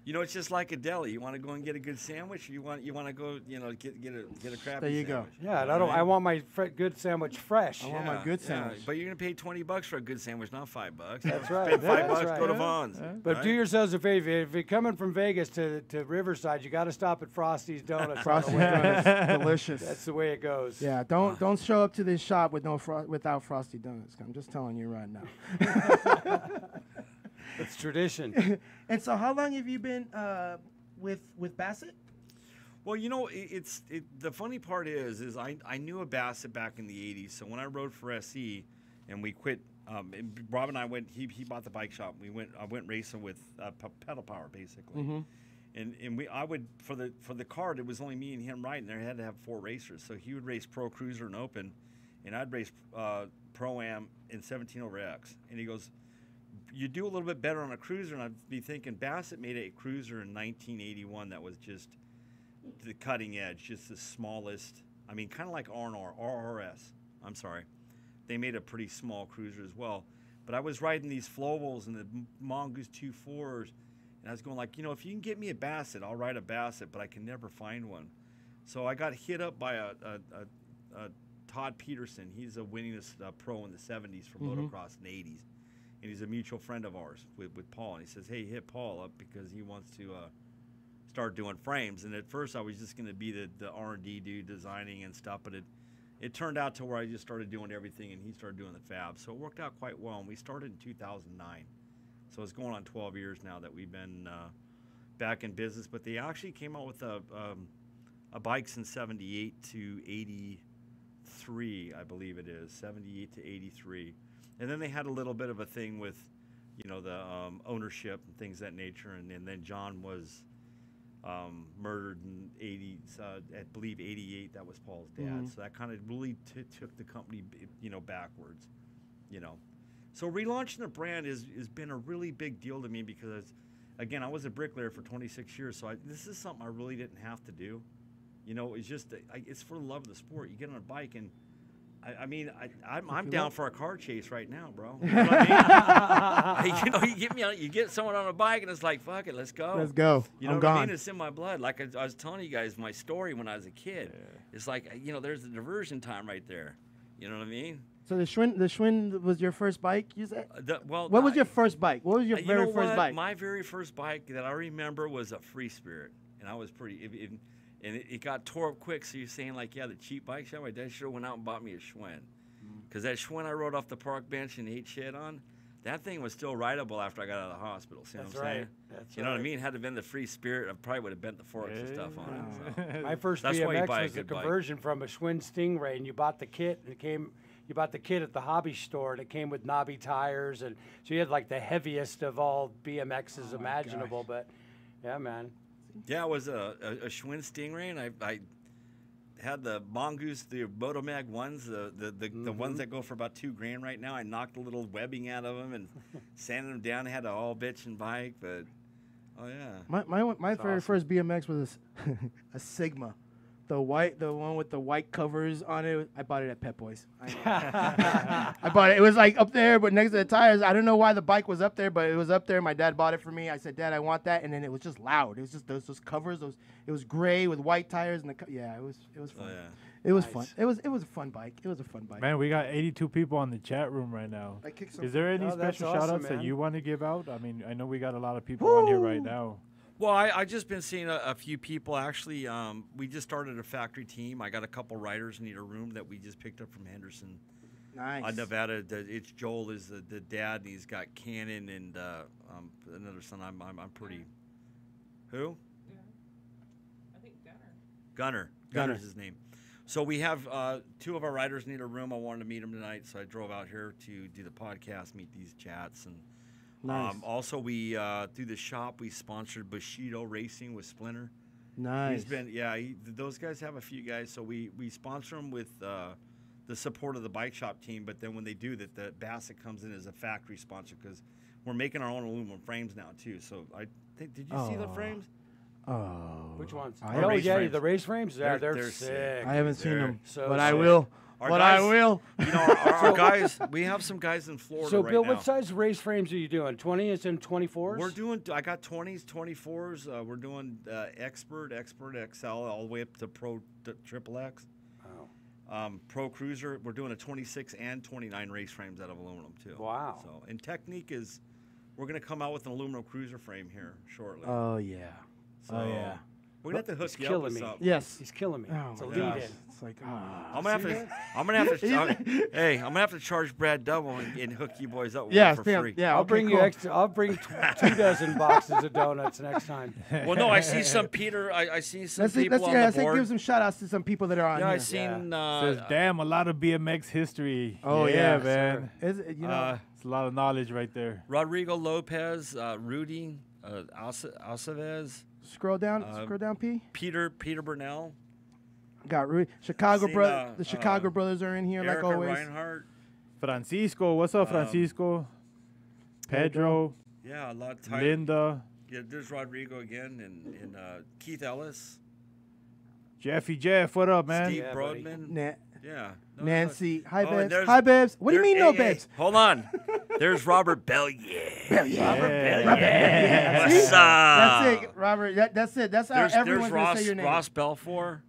you know it's just like a deli. You want to go and get a good sandwich, or you want you want to go, you know, get get a get a crappy There you go. Yeah, and know I don't. what I mean? want my fre- good sandwich fresh. I want my good yeah, sandwich. but you're gonna pay twenty bucks for a good sandwich, not five bucks. That's right. Spend five bucks, right. go to Yeah. Vons. But right? do yourselves a favor. If you're coming from Vegas to, to Riverside, you got to stop at Frosty's Donuts. on the Frosted way. Donuts, delicious. That's the way it goes. yeah, don't don't show up to this shop with no fro- without frosty donuts. I'm just telling you right now. It's tradition. And so, how long have you been uh, with with Bassett? Well, you know, it, it's it, the funny part is, is I, I knew a Bassett back in the '80s. So when I rode for SE, and we quit, um, and Rob and I went. He, he bought the bike shop. We went. I went racing with uh, P- pedal power basically. And and we I would for the for the card it was only me and him riding there. I had to have four racers. So he would race Pro Cruiser and Open, and I'd race uh, Pro Am in 17 over X. And he goes, you do a little bit better on a cruiser, and I'd be thinking Bassett made a cruiser in 1981 that was just the cutting edge, just the smallest. I mean, kind of like R&R, RRS. I'm sorry, they made a pretty small cruiser as well. But I was riding these Flowables and the Mongoose 2.4s, and I was going like, you know, if you can get me a Bassett, I'll ride a Bassett, but I can never find one. So I got hit up by a, a, a, a Todd Peterson. He's a winningest uh, pro in the 70s for motocross and 80s and he's a mutual friend of ours with, with Paul. And he says, "Hey, hit Paul up because he wants to uh, start doing frames." And at first, I was just going to be the, the R and D dude designing and stuff, but it it turned out to where I just started doing everything, and he started doing the fab. So it worked out quite well. And we started in 2009, so it's going on 12 years now that we've been uh, back in business. But they actually came out with a um, uh, bikes in 78 to 83, I believe it is, 78 to 83. And then they had a little bit of a thing with, you know, the um, ownership and things of that nature. And, and then John was um, murdered in 80, uh, I believe 88. That was Paul's dad. So that kind of really t- took the company, you know, backwards, you know. So relaunching the brand is has been a really big deal to me because, again, I was a bricklayer for 26 years. So I, this is something I really didn't have to do. You know, it's just I, it's for the love of the sport. You get on a bike and. I, I mean, I, I'm, I'm down for a car chase right now, bro. You know, what I mean? you know, you get me on, you get someone on a bike, and it's like, fuck it, let's go. Let's go. You know I'm what I mean? It's in my blood. Like I, I was telling you guys my story when I was a kid. It's like you know, there's a diversion time right there. You know what I mean? So the Schwinn, the Schwinn was your first bike, you said? Uh, the- well, What was your first bike? What was your uh, you very first what? bike? My very first bike that I remember was a Free Spirit, and I was pretty. It, it, and it, it got tore up quick. So you're saying like, yeah, the cheap bike shop. My dad sure went out and bought me a Schwinn, Mm. because that Schwinn I rode off the park bench and ate shit on. That thing was still rideable after I got out of the hospital. See That's what I'm saying? right. That's you know what I mean? Had it been the Free Spirit, I probably would have bent the forks and stuff on it. So. My first That's why you BMX buy a was a good bike. conversion from a Schwinn Stingray, and you bought the kit, and it came. You bought the kit at the hobby store, and it came with knobby tires, and so you had like the heaviest of all BMXs Oh imaginable. But yeah, man, Yeah, it was a, a, a Schwinn Stingray, and I, I had the Mongoose, the Motomag ones, the the, the, the mm-hmm. ones that go for about two grand right now. I knocked a little webbing out of them and sanded them down. I had an all bitch and bike, but oh yeah. My my one- my very awesome. first BMX was a Sigma, the white the one with the white covers on it. I bought it at Pep Boys. I, I bought it. It was like up there, but next to the tires. I don't know why the bike was up there, but it was up there. My dad bought it for me. I said, Dad, I want that, and then it was just loud. It was just those those covers. Those it was gray with white tires and the co- yeah. It was it was Oh fun. yeah. It was Nice. fun. It was it was a fun bike. It was a fun bike. Man, we got 82 people on the chat room right now. I. Is there any Oh, special awesome, shout outs that you want to give out? I mean, I know we got a lot of people on here right now. Well, I, I just been seeing a, a few people actually. Um, we just started a factory team. I got a couple writers need a room that we just picked up from Henderson, nice. uh, Nevada. The, it's Joel is the, the dad, and he's got Cannon and uh, um, another son. I'm, I'm I'm pretty. Who? I think Gunner. Gunner. Gunner. Gunner's his name. So we have uh, two of our writers need a room. I wanted to meet them tonight, so I drove out here to do the podcast, meet these chats, and Nice. um, also we uh, through the shop we sponsored Bushido Racing with Splinter. nice. He's been yeah. He, those guys have a few guys, so we we sponsor them with uh, the support of the bike shop team. But then when they do that, the Bassett comes in as a factory sponsor because we're making our own aluminum frames now too. So I think did you see the frames? oh. which ones? I oh yeah, frames. the race frames. Yeah, They're- they're, they're sick. sick. I haven't seen They're them, so but I will. Our but I will. You know, our, our, our guys. We have some guys in Florida So right Bill, now. what size race frames are you doing? 20s and 24s? We're doing. I got 20s, 24s. Uh, we're doing uh, expert, expert XL, all the way up to pro triple X. Wow. Um, pro cruiser. We're doing a 26 and 29 race frames out of aluminum too. Wow. So and Technique is, we're gonna come out with an aluminum cruiser frame here shortly. Oh yeah. so oh yeah. We're gonna have to hook He's you up killing with me. something. Yes. He's killing me. Oh it's a my lead gosh. in. It's like ah. I'm gonna have to. I'm gonna have to. I'm- hey, I'm gonna have to charge Brad double and, and hook you boys up with Yeah, for yeah, free. yeah. I'll okay, bring you extra. I'll bring tw- two dozen boxes of donuts next time. Well, no, I see some Peter. I, I see some Let's see. people Let's on yeah. the Let's board. give some shout outs to some people that are on yeah, I here. seen. Uh, Says, damn, a lot of BMX history. Oh, yeah, man. Is it, you know, uh, It's a lot of knowledge right there. Rodrigo Lopez, uh, Rudy, uh, Alce- Alcevez, scroll down, uh, scroll down, P. Peter Peter Burnell, Got Rudy. Chicago seen, brother. uh, the Chicago uh, brothers are in here like Erica always. Reinhardt. Francisco, what's up, Um, Francisco? Pedro, Yeah, a lot. Ty- Linda, Yeah, there's Rodrigo again, and, and uh, Keith Ellis, Jeffy Jeff, what up, man? Steve Yeah. Broadman. Na- Yeah. No, Nancy. Hi, Oh, and babes. there's- Hi, babes. What do you there- mean, no hey, hey. Hold on. There's Robert Bellier. Yeah. What's up? That's it, Robert. That, that's it. That's how There's, there's everyone's gonna say your name. Ross Belfour.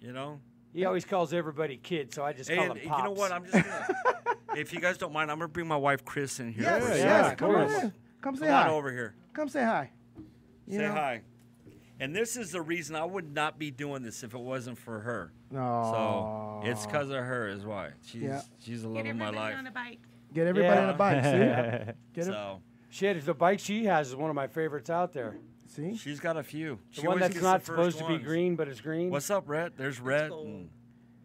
You know. He always calls everybody kid, so I just call and him you know what? I'm just gonna. if you guys don't mind, I'm gonna bring my wife Chris in here. yes, for yes. yeah, Come on in. Come say Come on over here. Come say hi. You Say know? hi. And this is the reason I would not be doing this if it wasn't for her. Aw. So it's because of her is why. She's Yeah. she's the love of my everybody life. on a bike. Get everybody on Yeah. a bike. See? Get it. So Shit, the bike she has is one of my favorites out there. See? She's got a few. The She one that's not supposed first to be green, but it's green. What's up, Rhett? There's Rhett. gold. and-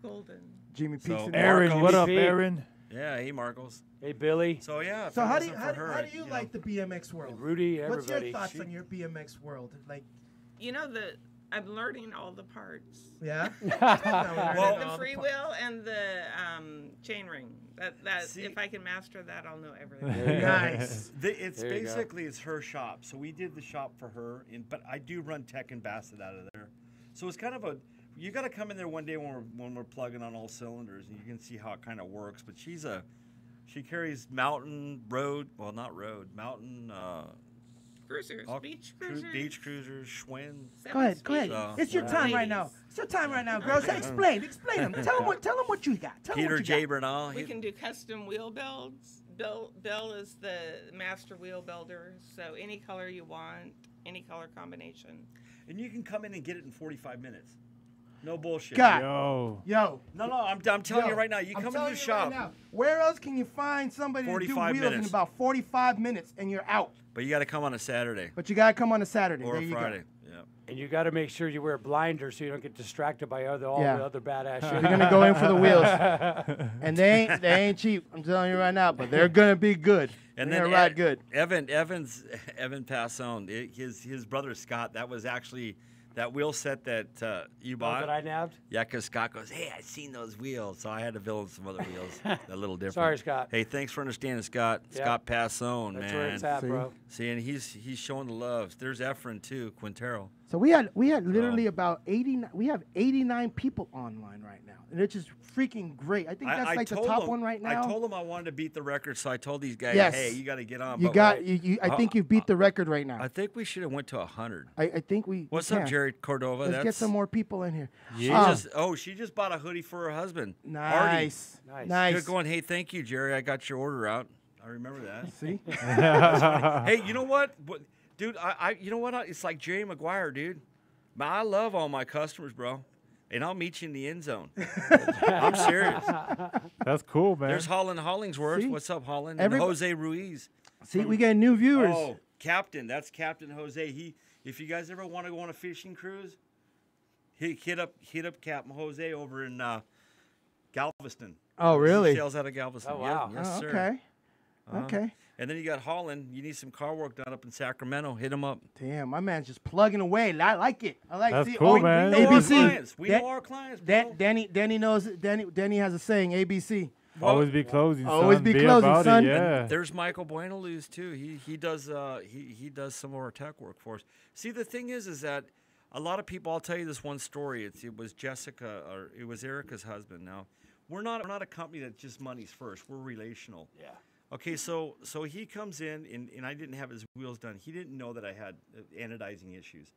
Golden. Jimmy Peaks So- in. Aaron, Marco what up, Aaron? Yeah, hey, Marcos. Hey, Billy, So yeah. So how do you wasn't how, for her, how do you know, like the BMX world? Rudy, everybody. What's your everybody. thoughts on your BMX world? Like, You know the I'm learning all the parts. yeah. Well- the free wheel and the um, chain ring. That that See- if I can master that, I'll know everything. There you go. nice. The, it's There basically it's her shop. So we did the shop for her, and but I do run Tech and Bassett out of there. So it's kind of a you got to come in there one day when we're when we're plugging on all cylinders, and you can see how it kind of works. But she's a she carries mountain road, well not road, mountain uh, Cruisers, all beach cru- cruisers. beach cruisers, Schwinn. Go ahead, go ahead. So- It's your time right now. It's your time right now, girl. So explain, explain them. Tell them what, tell them what you got. Tell 'em Peter what J. you got. Bernal. We can do custom wheel builds. Bill Bill is the master wheel builder, so any color you want, any color combination. and you can come in and get it in 45 minutes. No bullshit. God. Yo. Yo. No, no, I'm, I'm telling you right now. You I'm come into the you shop, Right now, where else can you find somebody to do 45 wheels in about 45 minutes and you're out? But you got to come on a Saturday But you gotta come on a Saturday. or there a you Friday. Yeah. And you got to make sure you wear blinders so you don't get distracted by other all Yeah. the other badass shit. You're gonna go in for the wheels, and they ain't they ain't cheap. I'm telling you right now, but they're gonna be good. And they're then gonna ride Ed- good. Evan Evans Evan Passone, i- his his brother Scott. That was actually that wheel set that uh, you Oh, bought. that I nabbed? yeah, because Scott goes, "Hey, I seen those wheels," so I had to build some other wheels, a little different. Sorry, Scott. Hey, thanks for understanding, Scott. Yep. Scott Passone, That's man. where it's at, See? bro. See, and he's he's showing the love. There's Efren too, Quintero. So we had we had literally about 89. We have 89 people online right now, and it's just freaking great. I think that's I like the top him- one right now. I told them I wanted to beat the record, so I told these guys, Yes. "Hey, you got to get on." you but got I- you, you. I Uh, think you beat the record right now. I think we should have went to hundred. I, I think we. we What's up, can. Jared Cordova? Let's That's get some more people in here. She Um, just oh, she just bought a hoodie for her husband. Hardy. nice, Nice. nice. Good going. Hey, thank you, Jerry. I got your order out. I remember that. See, hey, you know what? What- dude? I, I you know what? I, it's like Jerry Maguire, dude. Man, I love all my customers, bro. And I'll meet you in the end zone. I'm serious. That's cool, man. There's Holland Hollingsworth. See? What's up, Holland? Everyb- and Jose Ruiz. see, we got new viewers. Oh, Captain. That's Captain Jose. He. If you guys ever want to go on a fishing cruise, hit, hit up hit up Captain Jose over in uh, Galveston. Oh, He really? sails out of Galveston. Oh, Yep, wow. Yes, Oh, sir. okay. Uh-huh. Okay. And then you got Holland. You need some car work done up in Sacramento. Hit him up. Damn, my man's just plugging away. I like it. I like. That's see, cool, oh, man. We know our ABC. clients. We Dan- know our clients. Dan- bro. Danny, Danny knows. Danny, Danny has a saying. ABC. Always be closing. Always son. be be closing, son. It, yeah. There's Michael Buenaluz too. He he does uh he he does some of our tech work for us. See, the thing is, is that a lot of people. I'll tell you this one story. It's, it was Jessica or it was Erica's husband. Now, we're not we're not a company that just money's first. We're relational. Yeah. Okay, so so he comes in and, and I didn't have his wheels done. He didn't know that I had uh, anodizing issues.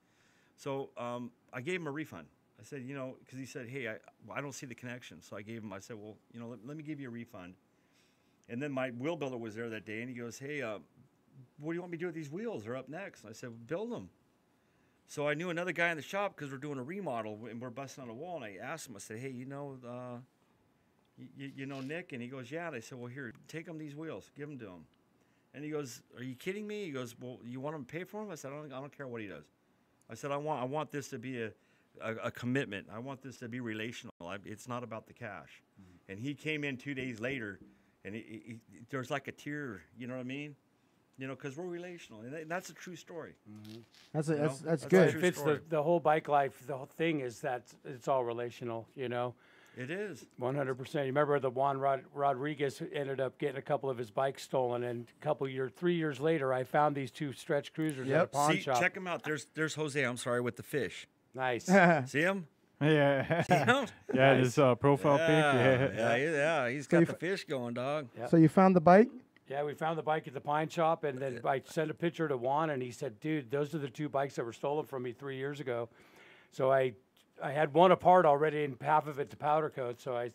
So um, I gave him a refund. I said, you know, because he said, hey, I, well, I don't see the connection. So I gave him, I said, well, you know, let, let me give you a refund. And then my wheel builder was there that day and he goes, hey, uh, what do you want me to do with these wheels? They're up next. I said, build them. So I knew another guy in the shop because we're doing a remodel and we're busting on a wall. And I asked him, I said, hey, you know, uh, you, you know Nick? And he goes, yeah. And I said, well, here, take him these wheels, give them to him. And he goes, are you kidding me? He goes, well, you want him to pay for them? I said, I don't, I don't care what he does. I said, I want, I want this to be a, a, a commitment. I want this to be relational. I, it's not about the cash. Mm-hmm. And he came in two days later, and he, he, he- there's like a tear. You know what I mean? You know, because we're relational, and that- that's a true story. Mm-hmm. That's a, that's that's that's good. a It fits the, the whole bike life. The whole thing is that it's all relational, you know. It is. 100%. You remember the Juan Rod- Rodriguez ended up getting a couple of his bikes stolen, and a couple years, three years later, I found these two stretch cruisers at a pawn See, shop. check them out. There's there's Jose. I'm sorry with the fish. Nice. See him? Yeah. See him? yeah, this uh, profile pic. yeah, Yeah. yeah, He's He's So got you the f- fish going, dog. Yep. So you found the bike? Yeah, we found the bike at the pine shop, and then I sent a picture to Juan, and he said, "Dude, those are the two bikes that were stolen from me three years ago." So I, I had one apart already, and half of it's powder coat. So I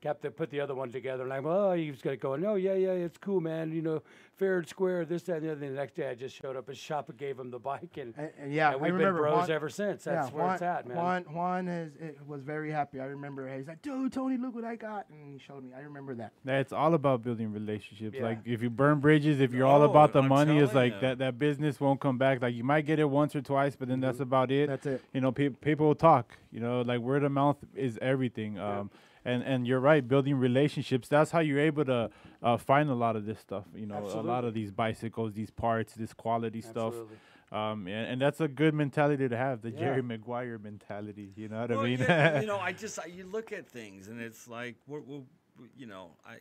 kept the, put the other one together, and I'm oh he was gonna go no yeah yeah it's cool man you know fair and square this that and the other. And the next day I just showed up at shop and gave him the bike and, And, and yeah, and I we've been remember bros Juan, ever since. That's yeah, where Juan, it's at, man. Juan, Juan has, it was very happy. I remember he's like, dude, Tony, look what I got, and he showed me. I remember that. Yeah, it's all about building relationships. Yeah. Like if you burn bridges, if you're all Oh, about the I'm money, it's like ya. that that business won't come back. Like you might get it once or twice, but then that's about it. Mm-hmm. That's it. You know, pe- people will talk. You know, like word of mouth is everything. Um, and and you're right, building relationships. That's how you're able to uh, find a lot of this stuff. You know, a lot of these bicycles, these parts, this quality stuff. Absolutely. Um, and, and that's a good mentality to have, the Jerry Maguire mentality. You know what Well, I mean? yeah, you know, I just I, you look at things and it's like we're, we're, we- you know, I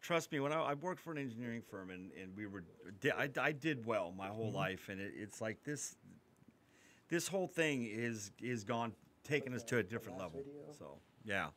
trust me when I, I worked for an engineering firm and, and we were I, I did well my whole Mm-hmm. life and it, it's like this this whole thing is is gone taking us to a different level. So yeah,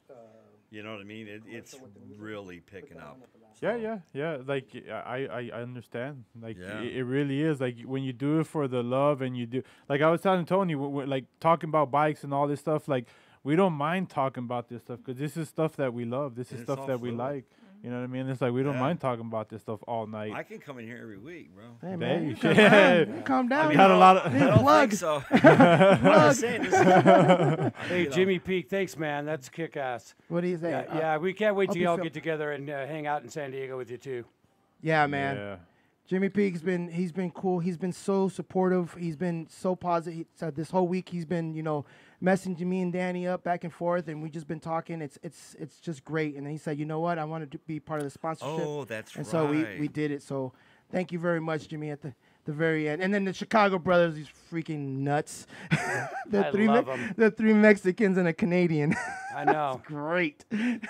you know what I mean. It, it's really picking up. Yeah, So, yeah, yeah. Like I, I understand. Like Yeah. it, it really is. Like when you do it for the love, and you do. Like I was telling Tony, w- w- like talking about bikes and all this stuff. Like we don't mind talking about this stuff because this is stuff that we love. This is it's stuff all that we fluid. like. You know what I mean? It's like we don't Yeah. mind talking about this stuff all night. I can come in here every week, bro. Hey man, you calm Hey, down. shit. You calm down. got a lot of- I don't plug. think so. I'm saying, is- Hey. Jimmy Peak, thanks man. That's kick ass. What do you think? Yeah, Uh, yeah, we can't wait hope till you y'all feel- get together and uh, hang out in San Diego with you too. yeah, man. Yeah. Jimmy Peak's been he's been cool. He's been so supportive. He's been so positive. He, so this whole week he's been you know messaging me and Danny up back and forth, and we just been talking. It's it's it's just great. And then he said, you know what, I want to be part of the sponsorship. Oh, that's right. and so we we did it. So thank you very much, Jimmy. At the the very end, and then the Chicago brothers, these freaking nuts. the I three love Me- 'em. the three Mexicans and a Canadian. I know. great.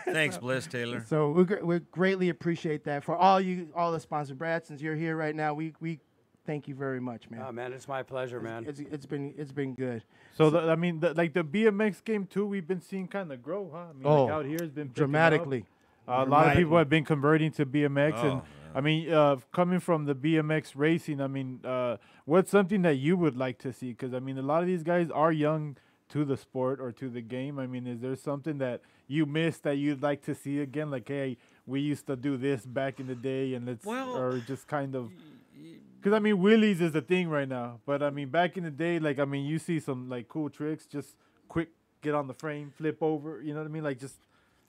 Thanks, Bliss Taylor. So we gr- we greatly appreciate that for all you all the sponsors. Brad, since you're here right now, we we thank you very much, man. Oh man, it's my pleasure, man. It's, it's been it's been good. So the, I mean, the, like the BMX game too, we've been seeing kind of grow, huh? I mean, Oh, like out here has been picking up. Dramatically. Uh, a lot of people have been converting to BMX, Oh, and I mean, uh, coming from the BMX racing, I mean, uh, what's something that you would like to see? Because I mean, a lot of these guys are young to the sport or to the game. I mean, is there something that you missed that you'd like to see again? Like, hey, we used to do this back in the day, and let's, Well, or just kind of. Because I mean, wheelies is the thing right now, but I mean, back in the day, like I mean, you see some like cool tricks, just quick get on the frame, flip over. You know what I mean? Like just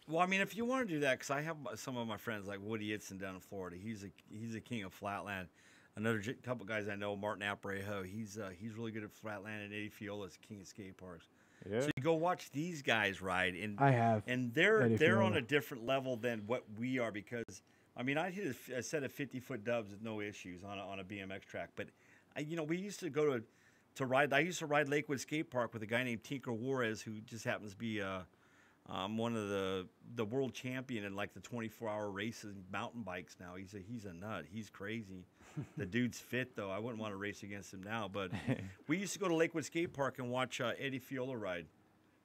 Well, I mean, if you want to do that, because I have some of my friends like Woody Itson down in Florida. He's a he's a king of flatland. Another j- couple guys I know, Martin Aparejo. He's uh, he's really good at flatland, and Eddie Fiola's king of skate parks. yeah. So you go watch these guys ride, and I have. and they're Eddie they're on a different level than what we are because I mean I hit a set of fifty foot dubs with no issues on a, on a BMX track, but I, you know we used to go to to ride. I used to ride Lakewood Skate Park with a guy named Tinker Juarez who just happens to be uh, um, one of the the world champion in like the twenty four hour races mountain bikes now. He's a he's a nut. He's crazy. the dude's fit though. I wouldn't want to race against him now, but we used to go to Lakewood Skate Park and watch uh, Eddie Fiola ride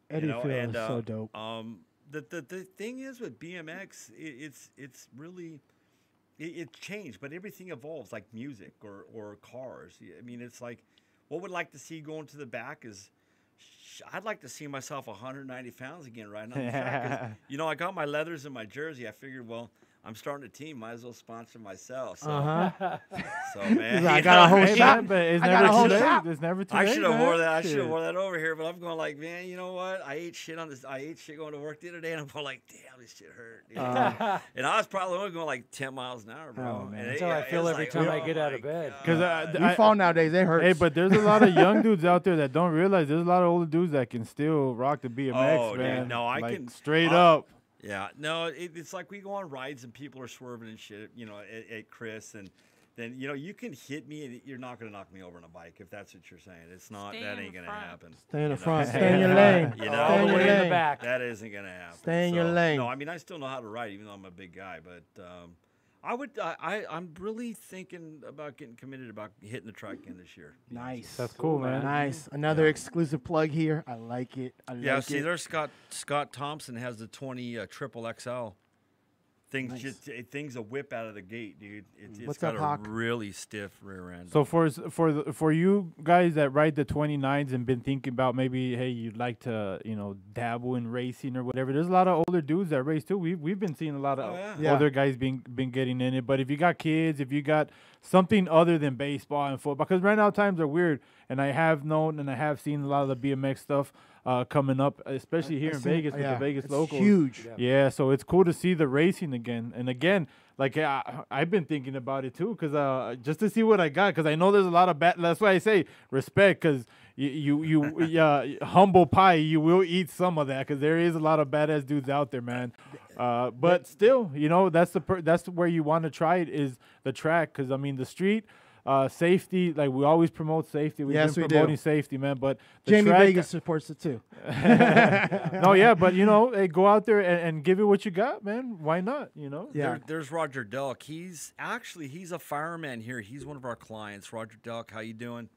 Eddie you know, Field and, is so uh, dope. Um, the, the the thing is with BMX, i it's it's really it, it changed, but everything evolves like music or or cars. I mean, it's like what would like to see going to the back is. I'd like to see myself 190 pounds again riding on the track. 'cause, you know, I got my leathers and my jersey. I figured, well, I'm starting a team. Might as well sponsor myself. So, Uh huh. so man, I you got a whole Hey, shop. man, but it's I got never a whole too late. shop. It's never too I late. should have wore that. I should have Shit. wore that over here, but I'm going like, man, you know what? I ate shit on this. I ate shit going to work the other day, and I'm going like, damn, this shit hurt. dude." Uh, and I was probably only going like 10 miles an hour, bro. Oh, man. And That's it- how I feel every like, time I oh get out of bed. Because God. you fall nowadays, it hurts. Hey, but there's a lot of young dudes out there that don't realize there's a lot of older dudes that can still rock the BMX, Oh, dude, man. no, I like, can- straight I- up. Yeah, no, it, it's like we go on rides and people are swerving and shit, you know, at, at Chris, and then you know you can hit me and you're not gonna knock me over on a bike if that's what you're saying. It's not Stay that ain't gonna happen. Stay in the you know? front. Stay in your lane. You know, Stay in the your way in the lane. back. That isn't gonna happen. Stay in your lane. No, I mean I still know how to ride, even though I'm a big guy. But um, I would, I, I, I'm really thinking about getting committed about hitting the track again this year. to be honest Nice. That's cool, man. Nice. Another exclusive plug here. I like it. I. Yeah, like see, it. there's Scott Scott Thompson has the 20 uh, triple XL Things just it, things a whip out of the gate, dude. It, it's What's got up, a Hawk? really stiff rear end. So for for the, for you guys that ride the 29s and been thinking about maybe hey you'd like to you know dabble in racing or whatever, there's a lot of older dudes that race too. We've we've been seeing a lot of Oh, yeah. Yeah. older guys being been getting in it. But if you got kids, if you got something other than baseball and football, because right now times are weird, and I have known and I have seen a lot of the BMX stuff uh, coming up, especially here I've in seen it. Vegas with Yeah, the Vegas it's locals. huge. Yeah, so it's cool to see the racing again. And again, like I, I've been thinking about it too, cause uh, just to see what I got, cause I know there's a lot of bad. That's why I say respect, cause you you, you yeah, humble pie, you will eat some of that, cause there is a lot of badass dudes out there, man. Uh, but still, you know, that's the per- that's where you want to try it is the track, cause I mean the street. Uh, safety, like we always promote safety. We've Yes, been we do. promoting safety, man. But the Jamie track, Vegas supports it too. no, yeah, but you know, hey, go out there and, and give it what you got, man. Why not? You know. Yeah. There, there's Roger Delk. He's actually he's a fireman here. He's one of our clients. Roger Delk, how you doing?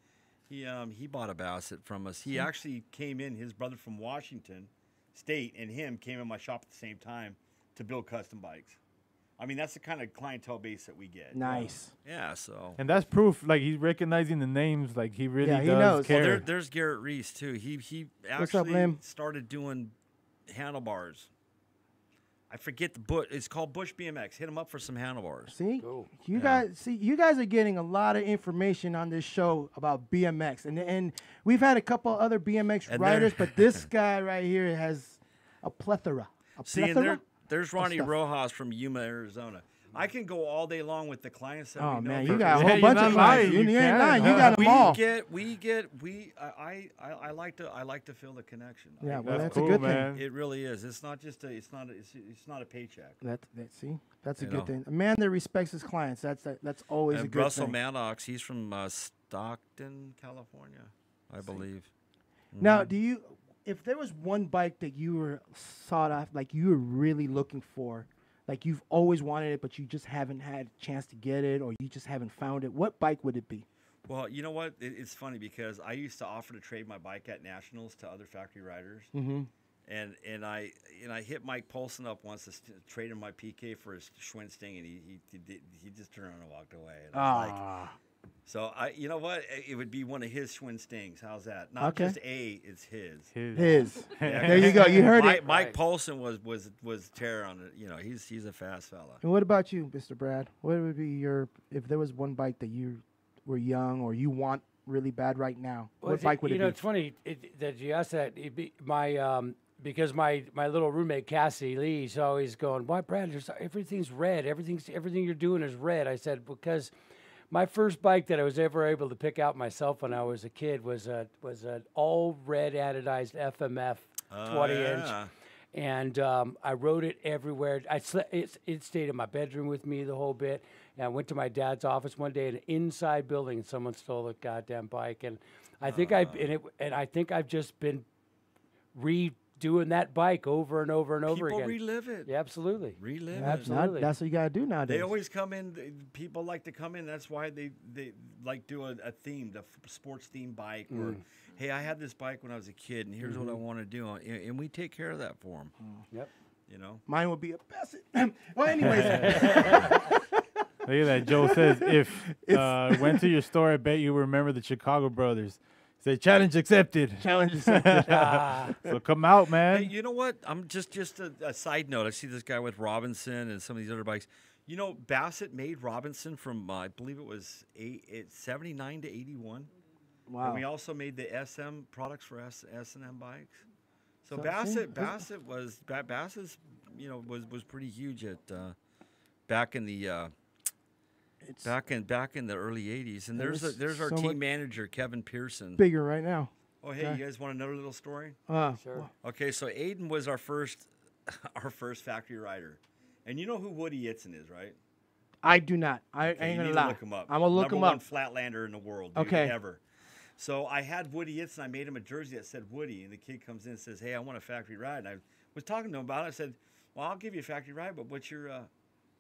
He um he bought a Bassett from us. He actually came in. His brother from Washington State and him came in my shop at the same time to build custom bikes. I mean, that's the kind of clientele base that we get. Nice. Yeah. So. And that's proof, like he's recognizing the names, like he really Yeah, he knows. care. Well, there, there's Garrett Reese too. He he What's up, actually started doing handlebars. I forget the but it's called Bush BMX. Hit him up for some handlebars. See, Cool. you Yeah. guys, see, you guys are getting a lot of information on this show about BMX, and and we've had a couple other BMX And riders, but this guy right here has a plethora. A See, and plethora. there, there's Ronnie. Rojas from Yuma, Arizona. I can go all day long with the clients that Oh we know man, for- you got a whole bunch of clients. lying, You, you you ain't can. lying. You Uh, got we them all. get we get we I, I I like to I like to feel the connection. I- Yeah, well, That's that's, a good man. it really is. It's not just a it's not a, it's, it's not a paycheck. That, that see, that's a You good thing. A man that respects his clients. That's that, that's always a And good Russell thing. Maddox, he's from uh, Stockton, California, I believe. Now, Mm-hmm. do you, if there was one bike that you were sought after, like you were really looking for, like you've always wanted it, but you just haven't had a chance to get it, or you just haven't found it, what bike would it be? Well, you know what? It, it's funny because I used to offer to trade my bike at nationals to other factory riders, Mm-hmm. and and I and I hit Mike Polson up once to st- trade him my PK for his Schwinn Sting, and he he he, did, he just turned around and walked away. And I was like, Ah, so I, you know what? It- It would be one of his Schwinn Stings. How's that? Not Okay. just a, it's his. His- his. Yeah, there you go. You heard Mike, it. Mike Right. Polson was was was terror on it. You know, he's he's a fast fella. And what about you, Mr. Brad? What would be your, if there was one bike that you were young or you want really bad right now, Well, what it's- bike would you it know, be? it's funny it, that you asked that. It'd be my um, because my my little roommate Cassie Lee, she's always going, "Why, Brad? Everything's red. Everything's everything you're doing is red." I said because my first bike that I was ever able to pick out myself when I was a kid was a was an all red anodized FMF 20 inch and um, I rode it everywhere. I sle- it, it stayed in my bedroom with me the whole bit. And I went to my dad's office one day in an inside building, and someone stole the goddamn bike. And I think I and it and I think I've just been redoing that bike over and over and over People again. People relive it. yeah, absolutely. Relive it. Not- absolutely. that's what you gotta do nowadays. They always come in. th- People like to come in. That's why they they like do a, a themed, a f- sports themed bike. Or Mm. hey, I had this bike when I was a kid, and here's what I Mm-hmm. want to do, and, and we take care of that for them. Yep. You know. Mine would be a Bassett. well, anyways, Look at that. Joe says, if uh, went to your store, I bet you remember the Chicago Brothers. Say, challenge accepted. challenge accepted. So come out, man. Hey, you know what? I'm just just a, a side note. I see this guy with Robinson and some of these other bikes. You know, Bassett made Robinson from uh, I believe it was eight, it, 79 to 81. Wow. And we also made the SM products for S S and M bikes. So, So, Bassett that's- Bassett was Ba- Bassett's you know was was pretty huge at uh, back in the uh, It's back in back in the early 80s. And there's a, There's there's our so team manager Kevin Pearson. bigger right now. Oh hey, Okay. you guys want another little story? Uh, Sure. Okay, so Aiden was our first, our first factory rider, and you know who Woody Itson is, right? I do not. I, I ain't gonna need to lie. look him up. I'm gonna look Number him one up. flatlander in the world. Dude, Okay. Ever. So I had Woody Itson. I made him a jersey that said Woody, and the kid comes in and says, "Hey, I want a factory ride." And I was talking to him about it. I said, "Well, I'll give you a factory ride, but what's your, uh,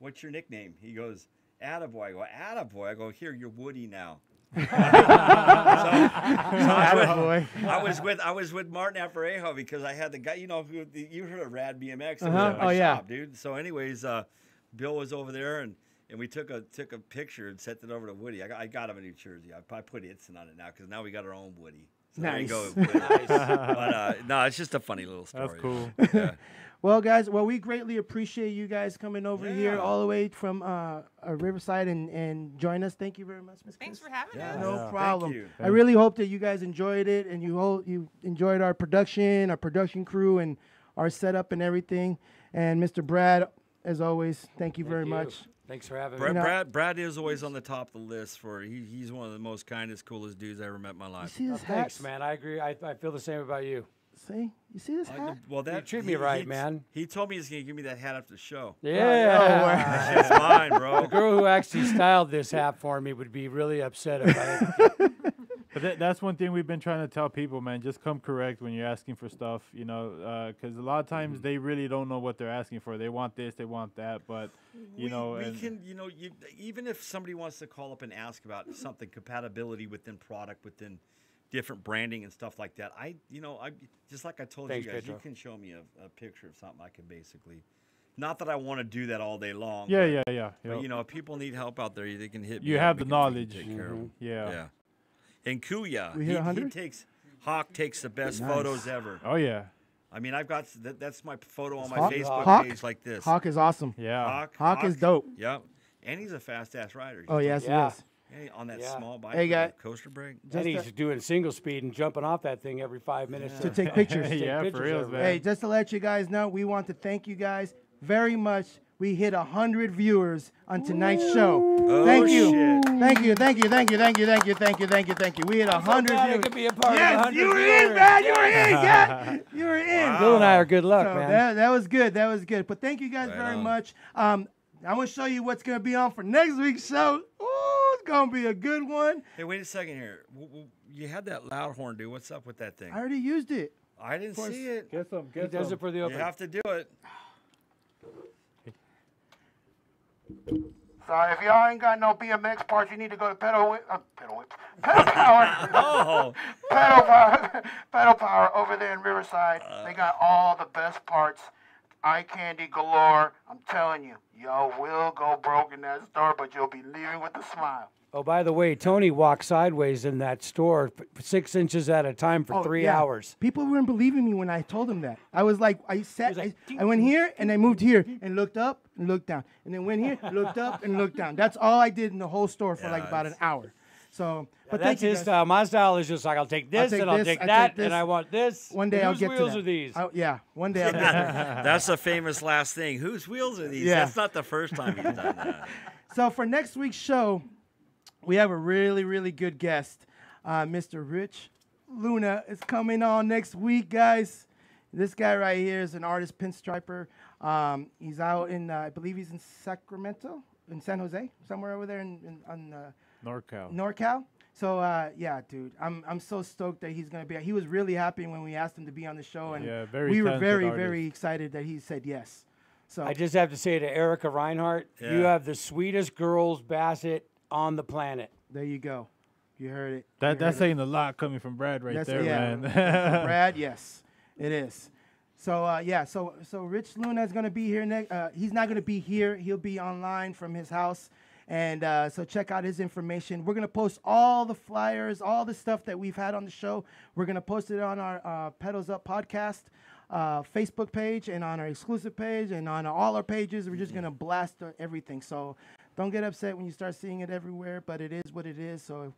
what's your nickname?" He goes, "Attaboy." I go, "Attaboy." I go, "Here, you're Woody now." so, so I, was with, I was with I was with Martin Aparejo because I had the guy. You know, who- you heard of Rad BMX. Uh-huh. at my Oh, yeah. shop, dude. So, anyways, uh, Bill was over there, and, and we took a took a picture and sent it over to Woody. I got, I got him a new jersey. I probably put Itson on it now because now we got our own Woody. So there you go. Nice. But uh, no, it's just a funny little story. That's cool. Yeah. Well, guys, well, we greatly appreciate you guys coming over here all the way from uh, uh, Riverside and, and join us. Thank you very much, Miss Thanks Chris. for having Yeah. us. No Yeah. problem. you. I really hope that you guys enjoyed it and you ho- you enjoyed our production, our production crew, and our setup and everything. And Mr. Brad, as always, thank you Thank very you. much. Thanks for having Brad, me. know- Brad, Brad is always on the top of the list for he, he's one of the most kindest, coolest dudes I ever met in my You life. see Oh, this thanks, man. I agree. I, I feel the same about you. See, you see this I- hat? well, that you treat me right, man. He told me he's gonna give me that hat after the show. Yeah. Oh, it's mine, bro. the bro. girl who actually styled this hat for me would be really upset about it. But that, that's one thing we've been trying to tell people, man. Just come correct when you're asking for stuff, you know, uh, because a lot of times mm-hmm. they really don't know what they're asking for. They want this, they want that, but you we, know, we and- can, you know, you, even if somebody wants to call up and ask about something compatibility within product, within different branding and stuff like that, I, you know, I just like I told Thanks, you guys, you can show me a, a picture of something I can basically. Not that I want to do that all day long. yeah, but, yeah, yeah. But yep. you know, if people need help out there, they can hit me. You have the knowledge. Take care of mm-hmm. 'em. yeah. Yeah. And Kuya, he, he takes Hawk takes the best Nice. photos ever. Oh yeah, I mean, I've got that, that's my photo on my Hawk- Facebook Hawk? page like this. Hawk is awesome. yeah. Hawk, Hawk is dope. Yep. And he's a fast ass rider. Oh yes, Yeah. yes. Hey, on that Yeah. small bike Hey, with guy- coaster brake. and Just he's doing single speed and jumping off that thing every five minutes to take pictures. take yeah, for real, man. Hey, just to let you guys know, we want to thank you guys very much. We hit hundred viewers on tonight's show. Oh, thank you, shit. thank you, thank you, thank you, thank you, thank you, thank you, thank you, thank you. We hit I'm so hundred glad viewers. could be a part of Yes, 100 you were in, man. You were in, yeah. You were in. Bill and I are good luck, So man. that, that was good. That was good. But thank you guys Right very on. much. Um, I'm gonna show you what's gonna be on for next week's show. Ooh, it's gonna be a good one. Hey, wait a second here. W- w- You had that loud horn, dude. What's up with that thing? I already used it. I didn't course. see it. Get some, He get does some. it for the You open. have to do it. So if y'all ain't got no BMX parts, you need to go to Pedal Whip, uh, Pedal Whip, Pedal Power, Oh, Pedal Power, Pedal Power over there in Riverside. they got all the best parts, eye candy galore. I'm telling you, y'all will go broke in that store, but you'll be leaving with a smile. Oh, by the way, Tony walked sideways in that store, six inches at a time for Oh, three yeah. hours. People weren't believing me when I told them that. I was like, I sat, like, I, I went here and I moved here and looked up and looked down, and then went here, looked up and looked down. That's all I did in the whole store for like about an hour. So, but That's thank you his style. My style is just like I'll take this take and I'll this, take I that take this. and I want this. One day I'll get wheels to that. are these? I- yeah, one day I'll get there. that's a famous last thing. Whose wheels are these? Yeah. That's not the first time he's done that. So for next week's show, we have a really, really good guest. Uh, Mr. Rich Luna is coming on next week, guys. This guy right here is an artist pinstriper. Um, he's out in, uh, I believe he's in Sacramento, in San Jose, somewhere over there in, in on uh, NorCal. NorCal. So uh, yeah, dude, I'm I'm so stoked that he's gonna be. He was really happy when we asked him to be on the show, and Yeah, very we were very, artist. very excited that he said yes. So I just have to say to Erica Reinhart, you have the sweetest girls Bassett on the planet. there you go. You heard it. That You that's heard it. saying a lot coming from Brad right That's- there, yeah. man. Brad, yes, it is. So uh, yeah, so so Rich Luna is gonna be here next. Uh, he's not gonna be here. He'll be online from his house, and uh, so check out his information. We're gonna post all the flyers, all the stuff that we've had on the show. We're gonna post it on our uh, Pedals Up podcast. Uh, Facebook page and on our exclusive page and on all our pages, we're just gonna blast uh, everything. So don't get upset when you start seeing it everywhere, but it is what it is. So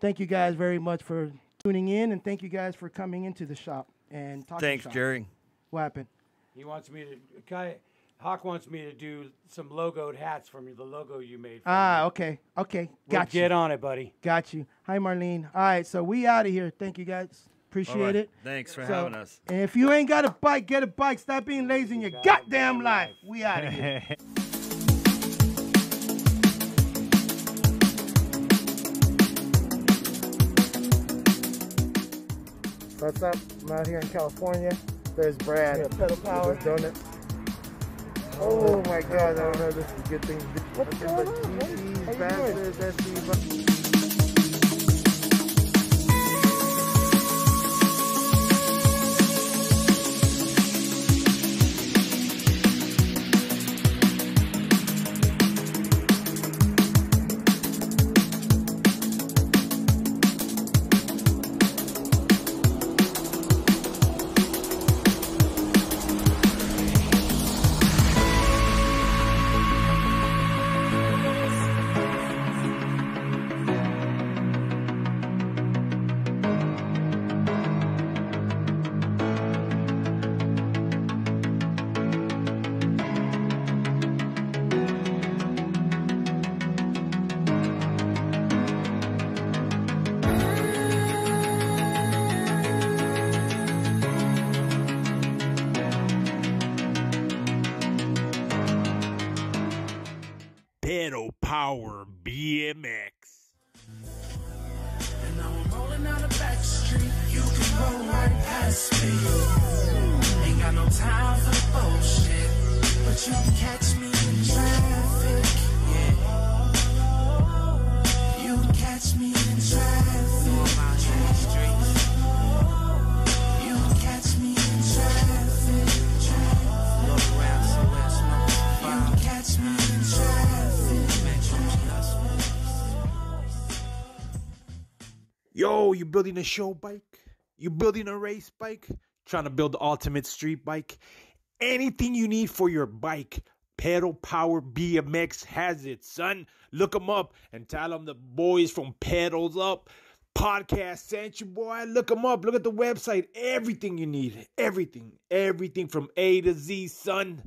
thank you guys very much for tuning in, and thank you guys for coming into the shop and talking. Thanks, shop. Jerry. What happened? He wants me to. Guy, Hawk wants me to do some logoed hats from the logo you made. For Ah, me. okay, okay, Well, got you, Get on it, buddy. got you. Hi, Marlene. All right, so we out of here. Thank you guys. Appreciate All right. it. Thanks for So, having us. And if you ain't got a bike, get a bike. Stop being lazy in your goddamn life. We out of here. What's up? I'm out here in California. There's Brad. Yeah, pedal power. Donut. Oh my God! I don't know. This is a good thing. What's going on? Bastards, SC. Power building a show bike? You building a race bike? Trying to build the ultimate street bike? Anything you need for your bike, Pedal Power BMX has it, son. Look them up and tell them the boys from Pedals Up podcast sent you, boy. Look them up. Look at the website. Everything you need. Everything. Everything from A to Z, son.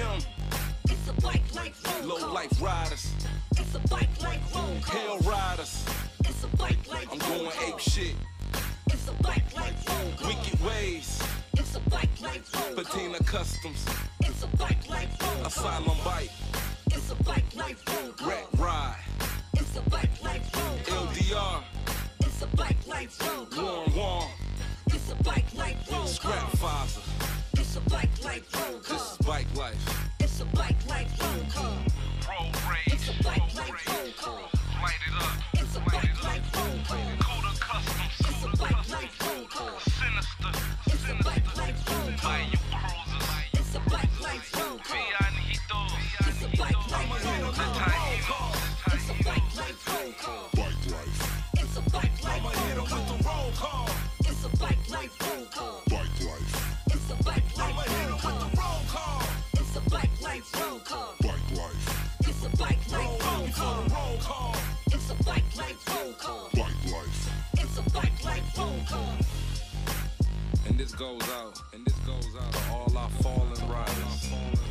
TM. It's a bike like roll Low call. life riders. It's a bike like roll Hell riders. It's a bike like I'm roll going call. ape shit. It's a bike like roll call. Wicked ways. It's a bike like roll call. Patina Customs. It's a bike like roll call. Asylum bike. It's a bike like roll call. Rat ride. It's a bike like roll call. LDR. It's a bike like roll call. Warm warm. It's a bike like roll Scrap call. Pfizer. It's a bike life, roll car. This is bike life. It's a bike life, roll car. Roll rage. It's a bike life, roll car. Light it up. It's a bike life, roll car. Coda customs. It's a bike life, roll car. Sinister. It's a bike life, roll car. this goes out, and this goes out to all our fallen riders.